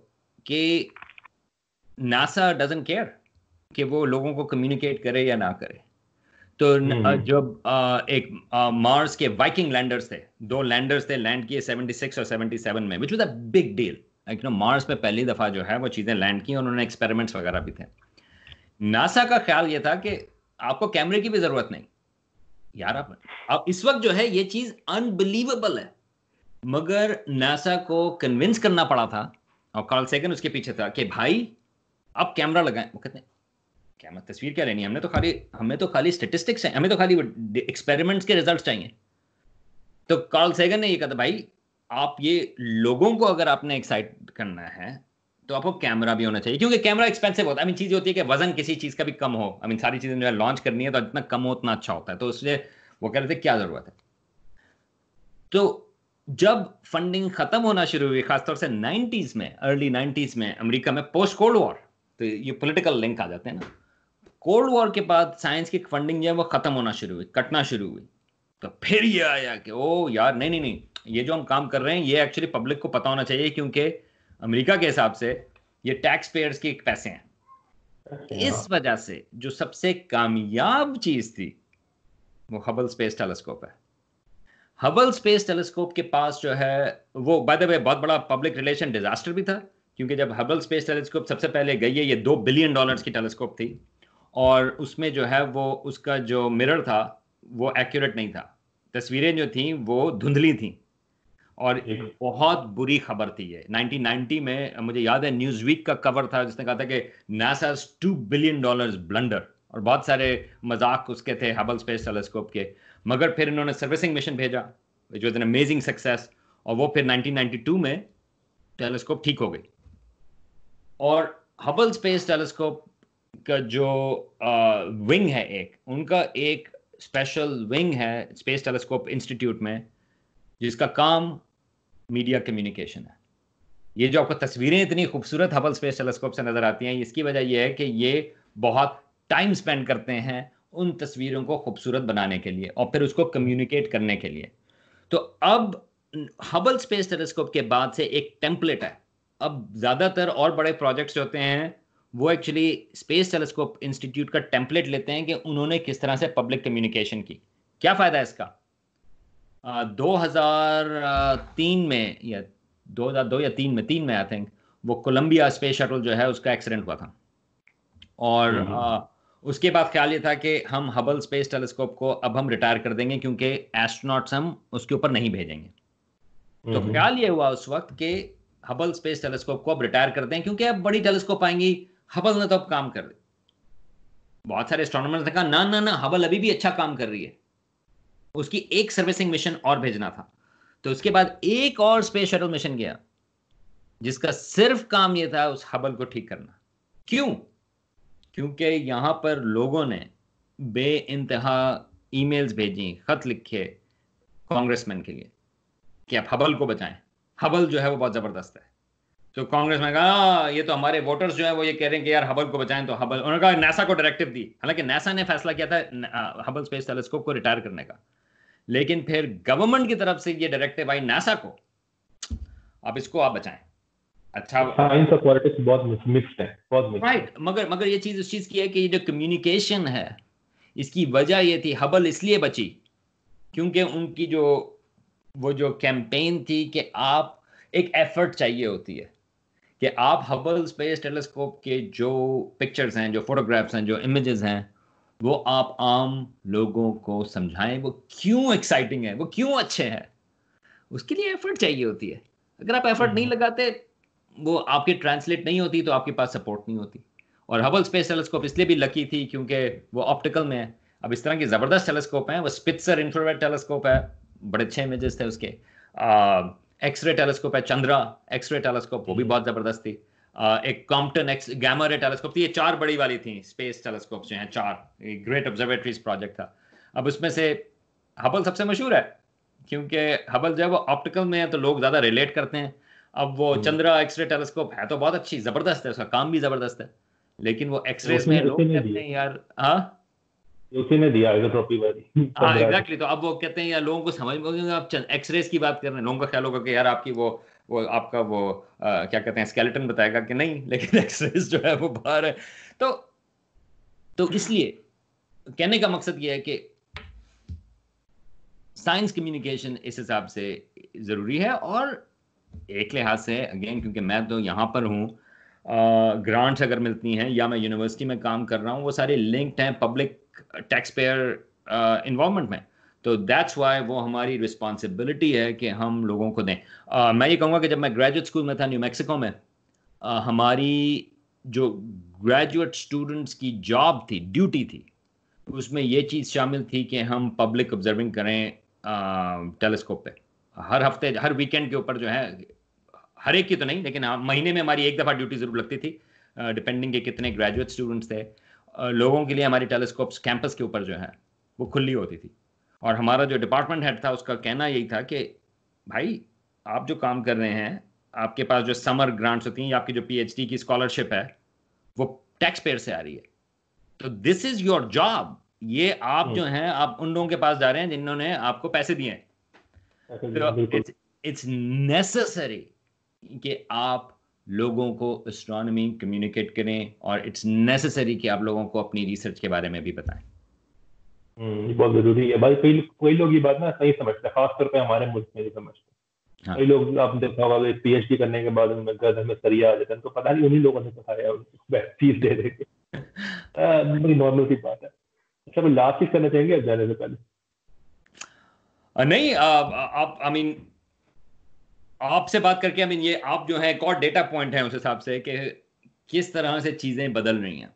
कि नासा डजन केयर कि वो लोगों को कम्युनिकेट करे या ना करे। तो हम्म। जब एक मार्स के वाइकिंग लैंडर्स थे दो लैंडर्स थे लैंड किए 76 और 77 में which was a big deal like no Mars पे पहली दफ़ा जो है वो चीज़ें लैंड की और उन्होंने एक्सपेरिमेंट्स वगैरह भी थे। नासा का ख्याल ये था कि आपको कैमरे की भी ज़रूरत नहीं। यार आप अब इस वक्त जो है ये चीज़ अनबिलीवेबल है। मगर नासा को कन्विंस करना पड़ा था, और कार्ल सेगन उसके पीछे था कि भाई आप कैमरा लगाएँ। वो कहते हैं कैमरा तस्वीर क्या लेनी हमने तो खाली हमें तो खाली स्टेटिस्टिक्स है, हमें तो खाली एक्सपेरिमेंट्स के रिज़ल्ट चाहिए। तो कार्ल सेगन ने ये कहा था, भाई, आप ये लोगों को अगर आपने एक्साइट करना है तो आपको कैमरा भी होना चाहिए, क्योंकि कैमरा एक्सपेंसिव होता है। आई मीन चीज़ होती है कि वज़न किसी चीज़ का भी कम हो। आई मीन सारी चीज़ें जो है लॉन्च करनी है तो जितना कम हो, उतना अच्छा होता है। तो इसलिए वो कह रहे थे, क्या ज़रूरत है? तो जब फंडिंग खत्म होना शुरू हुई खासतौर से 90s में अर्ली 90s में अमेरिका में पोस्ट कोल्ड वॉर तो ये पॉलिटिकल लिंक आ जाते हैं ना। कोल्ड वॉर के बाद साइंस की फंडिंग जो है वो खत्म होना शुरू हुई कटना शुरू हुई। तो फिर ये आया कि ओ यार नहीं नहीं नहीं ये जो हम काम कर रहे हैं ये एक्चुअली पब्लिक को पता होना चाहिए क्योंकि अमेरिका के हिसाब से ये टैक्स पेयर्स के पैसे हैं। इस वजह से जो सबसे कामयाब चीज़ थी वो हबल स्पेस टेलीस्कोप है। हबल स्पेस टेलीस्कोप के पास जो है वो बाय द वे बहुत बड़ा पब्लिक रिलेशन डिजास्टर भी था क्योंकि जब हबल स्पेस टेलीस्कोप सबसे पहले गई है ये दो बिलियन डॉलर्स की टेलीस्कोप थी और उसमें जो है वो उसका जो मिरर था वो एक्यूरेट नहीं था। तस्वीरें जो थी वो धुंधली थी और एक बहुत बुरी खबर थी ये। 1990 में मुझे याद है न्यूज़ वीक का कवर था जिसने कहा था कि NASA two billion dollars blunder और बहुत सारे मज़ाक उसके थे हबल स्पेस टेलीस्कोप के। मगर फिर इन्होंने सर्विसिंग मिशन भेजा जो इज़ एन अमेजिंग सक्सेस और वो फिर 1992 में टेलीस्कोप ठीक हो गई। और हबल स्पेस टेलीस्कोप का जो विंग है एक, उनका एक स्पेशल विंग है स्पेस टेलीस्कोप इंस्टीट्यूट में, जिसका काम मीडिया कम्युनिकेशन है। ये जो आपको तस्वीरें इतनी खूबसूरत हबल स्पेस टेलीस्कोप से नज़र आती हैं, इसकी वजह यह है कि ये बहुत टाइम स्पेंड करते हैं उन तस्वीरों को खूबसूरत बनाने के लिए और फिर उसको कम्युनिकेट करने के लिए। तो अब हबल स्पेस टेलीस्कोप के बाद से एक टेम्पलेट है। अब ज़्यादातर और बड़े प्रोजेक्ट्स होते हैं वो एक्चुअली स्पेस टेलीस्कोप इंस्टीट्यूट का टेम्पलेट लेते हैं कि उन्होंने किस तरह से पब्लिक कम्युनिकेशन की। क्या फ़ायदा है इसका? दो हज़ार तीन में या दो हज़ार दो या तीन में तीन में आई थिंक वो कोलंबिया स्पेस शटल जो है उसका एक्सीडेंट हुआ था। और आ। उसके बाद ख्याल ये था कि हम हबल स्पेस टेलीस्कोप को अब हम रिटायर कर देंगे क्योंकि एस्ट्रोनॉट्स हम उसके ऊपर नहीं भेजेंगे। तो। ख्याल ये हुआ उस वक्त कि हबल स्पेस टेलीस्कोप को अब रिटायर कर दें क्योंकि अब बड़ी टेलीस्कोप आएँगी हबल ने तो अब काम कर दी। बहुत सारे एस्ट्रोनॉमर्स ने कहा ना ना ना हबल अभी भी अच्छा काम कर रही है। उसकी एक सर्विसिंग मिशन और भेजना था। तो उसके बाद एक और स्पेस शटल मिशन गया जिसका सिर्फ़ काम यह था उस हबल को ठीक करना। क्यों? क्योंकि यहाँ पर लोगों ने बे इंतहा ईमेल्स भेजी खत लिखे कांग्रेसमैन के लिए कि आप हबल को बचाएँ। हबल जो है वो बहुत ज़बरदस्त है। तो कांग्रेस में कहा हाँ, ये तो हमारे वोटर्स जो है वो ये कह रहे हैं कि यार हबल को बचाएँ तो हबल उन्होंने कहा नासा को डायरेक्टिव दी। हालाँकि नासा ने फैसला किया था हबल स्पेस टेलीस्कोप को रिटायर करने का। लेकिन फिर गवर्नमेंट की तरफ़ से ये डायरेक्टिव आई नासा को। अब इसको आप बचाएँ। अच्छा पॉलिटिक्स बहुत मिक्स्ड है बहुत मिक्स्ड राइट मगर मगर ये चीज़ उस चीज़ की है कि ये जो कम्युनिकेशन है इसकी वजह ये थी हबल इसलिए बची क्योंकि उनकी जो वो जो कैंपेन थी कि आप एक एफर्ट चाहिए होती है कि आप हबल स्पेस टेलीस्कोप के जो पिक्चर्स हैं जो फोटोग्राफ्स हैं जो इमेजेस हैं वो आप आम लोगों को समझाएँ वो क्यों एक्साइटिंग है वो क्यों अच्छे हैं उसके लिए एफर्ट चाहिए होती है। अगर आप एफर्ट नहीं हम्म। लगाते वो आपकी ट्रांसलेट नहीं होती तो आपके पास सपोर्ट नहीं होती। और हबल स्पेस टेलीस्कोप इसलिए भी लकी थी क्योंकि वो ऑप्टिकल में है। अब इस तरह की ज़बरदस्त टेलीस्कोप हैं वो स्पिट्सर इंफ्रारेड टेलीस्कोप है बड़े अच्छे इमेजेस थे उसके। एक्सरे टेलीस्कोप है चंद्रा एक्सरे टेलीस्कोप वो भी हम्म। बहुत ज़बरदस्त थी। एक Compton X gamma ray telescope थी ये चार बड़ी वाली थी स्पेस टेलीस्कोप जो हैं चार। ग्रेट ऑब्जर्वेटरीज प्रोजेक्ट था। अब उसमें से हबल सबसे मशहूर है क्योंकि हबल जो है वो ऑप्टिकल में है तो लोग ज़्यादा रिलेट करते हैं। अब वो हम्म। चंद्रा एक्सरे टेलीस्कोप है तो बहुत अच्छी ज़बरदस्त है उसका काम भी ज़बरदस्त है। लेकिन वो एक्सरे में लोग कहते हैं यार हाँ? उसी ने दिया आइसोट्रॉपी वाली। हाँ एग्जैक्टली तो अब वो कहते हैं यार लोगों को समझ में आप एक्सरेज की बात कर रहे हैं लोगों का ख्याल होगा कि यार आपकी वो वो आपका वो आ, क्या कहते हैं स्केलेटन बताएगा कि नहीं लेकिन [LAUGHS] एक्सरेज जो है वो बाहर है। तो तो इसलिए कहने का मकसद ये है कि साइंस कम्युनिकेशन इस हिसाब से ज़रूरी है और एक लिहाज से अगेन क्योंकि मैं तो यहाँ पर हूँ ग्रांट्स अगर मिलती हैं या मैं यूनिवर्सिटी में काम कर रहा हूँ वो सारे लिंक्ड हैं पब्लिक टैक्स पेयर इन्वॉल्वमेंट में। तो दैट्स वाई वो हमारी रिस्पॉन्सिबिलिटी है कि हम लोगों को दें। uh, मैं ये कहूँगा कि जब मैं ग्रेजुएट स्कूल में था न्यू मैक्सिको में uh, हमारी जो ग्रेजुएट स्टूडेंट्स की जॉब थी ड्यूटी थी उसमें ये चीज़ शामिल थी कि हम पब्लिक ऑब्जर्विंग करें टेलीस्कोप पे। हर हफ़्ते हर वीकेंड के ऊपर जो है हर एक की तो नहीं लेकिन हाँ महीने में हमारी एक दफ़ा ड्यूटी ज़रूर लगती थी डिपेंडिंग के कितने ग्रेजुएट स्टूडेंट्स थे। लोगों के लिए हमारी टेलीस्कोप्स कैंपस के ऊपर जो है वो खुली होती थी। और हमारा जो डिपार्टमेंट हेड था उसका कहना यही था कि भाई आप जो काम कर रहे हैं आपके पास जो समर ग्रांट्स होती हैं या आपकी जो पीएचडी की स्कॉलरशिप है वो टैक्स पेयर से आ रही है। तो दिस इज़ योर जॉब ये आप हम्म। जो हैं आप उन लोगों के पास जा रहे हैं जिन्होंने आपको पैसे दिए हैं। तो इट्स नेसेसरी कि आप लोगों को एस्ट्रोनॉमी कम्युनिकेट करें और इट्स नेसेसरी कि आप लोगों को अपनी रिसर्च के बारे में भी बताएँ। हम्म, बहुत ज़रूरी है। भाई कई कई लोग ये बात ना सही समझते हैं खासतौर पे हमारे मुल्क में भी समझते हाँ. कई लोग आप देखा होगा पीएचडी करने के बाद उनमें घर में सरिया आ जाते हैं तो पता नहीं उन्हीं लोगों ने बताया फ़ीस दे दे के [LAUGHS] बड़ी नॉर्मल सी बात है। अच्छा लास्ट चीज़ करना चाहेंगे जाने से पहले? नहीं आप आई मीन आपसे बात करके आई मीन ये आप जो है, एक और डेटा पॉइंट है उस हिसाब से कि किस तरह से चीज़ें बदल रही हैं।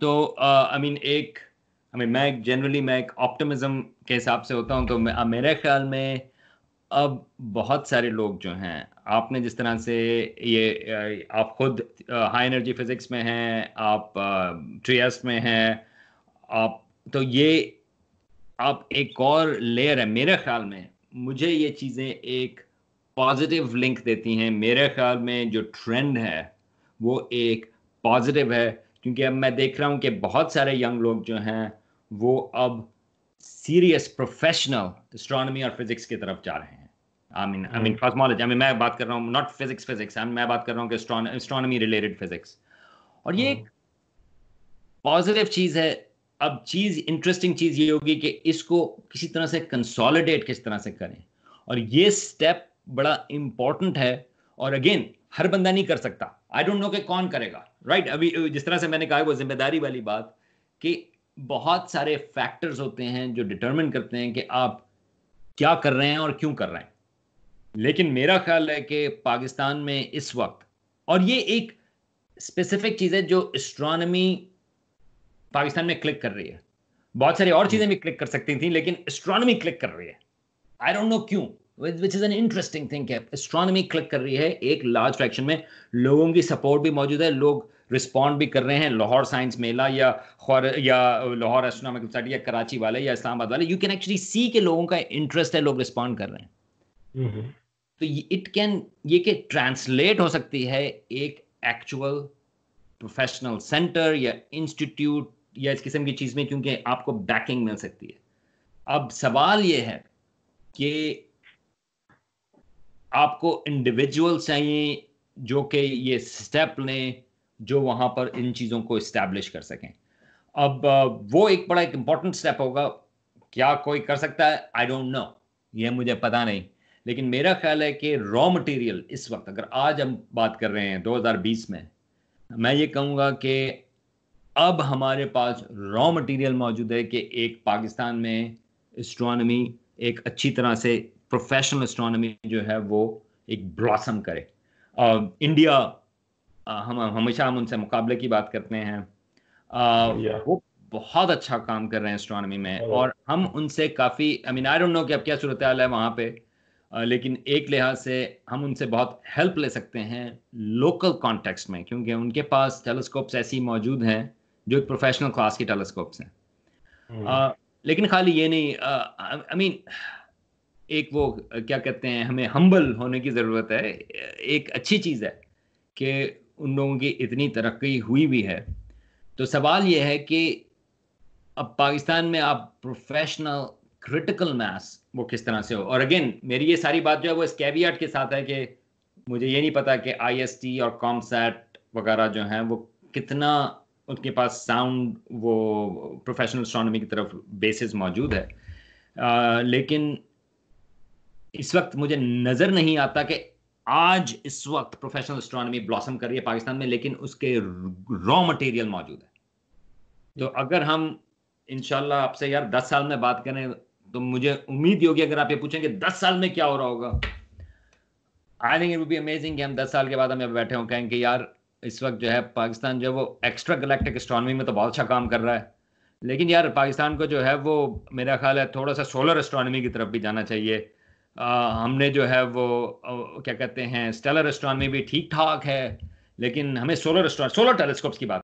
तो आई मीन एक आई मीन मैं जनरली मैं एक ऑप्टिमिज्म के हिसाब से होता हूँ तो मेरे ख्याल में अब बहुत सारे लोग जो हैं, आपने जिस तरह से ये आप खुद हाई एनर्जी फिजिक्स में हैं, आप ट्रियस में हैं, आप तो ये आप एक और लेयर है मेरे ख्याल में मुझे ये चीज़ें एक पॉजिटिव लिंक देती हैं। मेरे ख्याल में जो ट्रेंड है वो एक पॉजिटिव है क्योंकि अब मैं देख रहा हूँ कि बहुत सारे यंग लोग जो हैं वो अब सीरियस प्रोफेशनल एस्ट्रोनॉमी और फिजिक्स की तरफ़ जा रहे हैं। I mean I mean cosmology I mean मैं बात कर रहा हूँ नॉट फिजिक्स फिजिक्स आई मैं बात कर रहा हूँ कि एस्ट्रोनॉमी रिलेटेड फिजिक्स और ये एक पॉजिटिव चीज़ है अब चीज़ इंटरेस्टिंग चीज़ ये होगी कि इसको किसी तरह से कंसोलिडेट किस तरह से करें। और ये स्टेप बड़ा इंपॉर्टेंट है और अगेन हर बंदा नहीं कर सकता। आई डोंट नो कि कौन करेगा। Right right? अभी जिस तरह से मैंने कहा वो ज़िम्मेदारी वाली बात कि बहुत सारे फैक्टर्स होते हैं जो डिटरमिन करते हैं कि आप क्या कर रहे हैं और क्यों कर रहे हैं। लेकिन मेरा ख्याल है कि पाकिस्तान में इस वक्त, और ये एक स्पेसिफिक चीज़ है जो एस्ट्रोनॉमी पाकिस्तान में क्लिक कर रही है। बहुत सारी और चीज़ें भी क्लिक कर सकती थी लेकिन एस्ट्रोनॉमी क्लिक कर रही है। आई डोंट नो क्यों which is an interesting thing है एस्ट्रोनॉमी क्लिक कर रही है एक लार्ज फ्रैक्शन में। लोगों की सपोर्ट भी मौजूद है लोग रिस्पॉन्ड भी कर रहे हैं। लाहौर साइंस मेला या खौर या लाहौर एस्ट्रोनॉमिकल सोसाइटी या कराची वाले या इस्लामाबाद वाले यू कैन एक्चुअली सी के लोगों का इंटरेस्ट है लोग रिस्पॉन्ड कर रहे हैं। mm-hmm. तो इट कैन ये कि ट्रांसलेट हो सकती है एक एक्चुअल प्रोफेशनल सेंटर या इंस्टीट्यूट या इस किस्म की चीज़ में क्योंकि आपको बैकिंग मिल सकती है। अब सवाल ये है कि आपको इंडिविजुअल चाहिए जो कि ये स्टेप लें, जो वहाँ पर इन चीज़ों को इस्टेब्लिश कर सकें। अब वो एक बड़ा एक इंपॉर्टेंट स्टेप होगा। क्या कोई कर सकता है? आई डोंट नो ये मुझे पता नहीं। लेकिन मेरा ख्याल है कि रॉ मटेरियल इस वक्त, अगर आज हम बात कर रहे हैं 2020 में, मैं ये कहूँगा कि अब हमारे पास रॉ मटेरियल मौजूद है कि एक पाकिस्तान में एस्ट्रोनॉमी एक अच्छी तरह से प्रोफेशनल एस्ट्रोनॉमी जो है वो एक ब्लॉसम करे। इंडिया हम हमेशा हम उनसे मुकाबले की बात करते हैं। uh, वो बहुत अच्छा काम कर रहे हैं एस्ट्रोनॉमी में और हम उनसे काफ़ी I mean I don't know कि अब क्या सूरत हाल है वहाँ पे uh, लेकिन एक लिहाज से हम उनसे बहुत हेल्प ले सकते हैं लोकल कॉन्टेक्स्ट में क्योंकि उनके पास टेलीस्कोप्स ऐसी मौजूद हैं जो एक प्रोफेशनल क्लास की टेलीस्कोप्स हैं। Uh, लेकिन खाली ये नहीं आई मीन एक वो क्या कहते हैं हमें हम्बल होने की ज़रूरत है। एक अच्छी चीज़ है कि उन लोगों की इतनी तरक्की हुई भी है। तो सवाल ये है कि अब पाकिस्तान में आप प्रोफेशनल क्रिटिकल मैथ्स वो किस तरह से हो? और अगेन मेरी ये सारी बात जो है वो इस कैवियाट के साथ है कि मुझे ये नहीं पता कि आईएसटी और कॉमसेट वगैरह जो हैं वो कितना उनके पास साउंड वो प्रोफेशनल एस्ट्रोनॉमी की तरफ़ बेसिस मौजूद है। आ, लेकिन इस वक्त मुझे नज़र नहीं आता कि आज इस वक्त प्रोफेशनल एस्ट्रोनॉमी ब्लॉसम कर रही है पाकिस्तान में लेकिन उसके रॉ मटेरियल मौजूद है। तो अगर हम इनशाला आपसे यार दस साल में बात करें तो मुझे उम्मीद होगी अगर आप ये पूछेंगे दस साल में क्या हो रहा होगा। I think it would be amazing कि हम दस साल के बाद हम बैठे हो कहेंगे यार इस वक्त जो है पाकिस्तान जो है वो एक्स्ट्रा गलेक्टिक एस्ट्रॉनमी में तो बहुत अच्छा काम कर रहा है। लेकिन यार पाकिस्तान को जो है वो मेरा ख्याल है थोड़ा सा सोलर एस्ट्रॉनमी की तरफ़ भी जाना चाहिए। आ, हमने जो है वो क्या कहते हैं स्टेलर एस्ट्रॉनमी भी ठीक ठाक है लेकिन हमें सोलर सोलर टेलीस्कोप्स की बात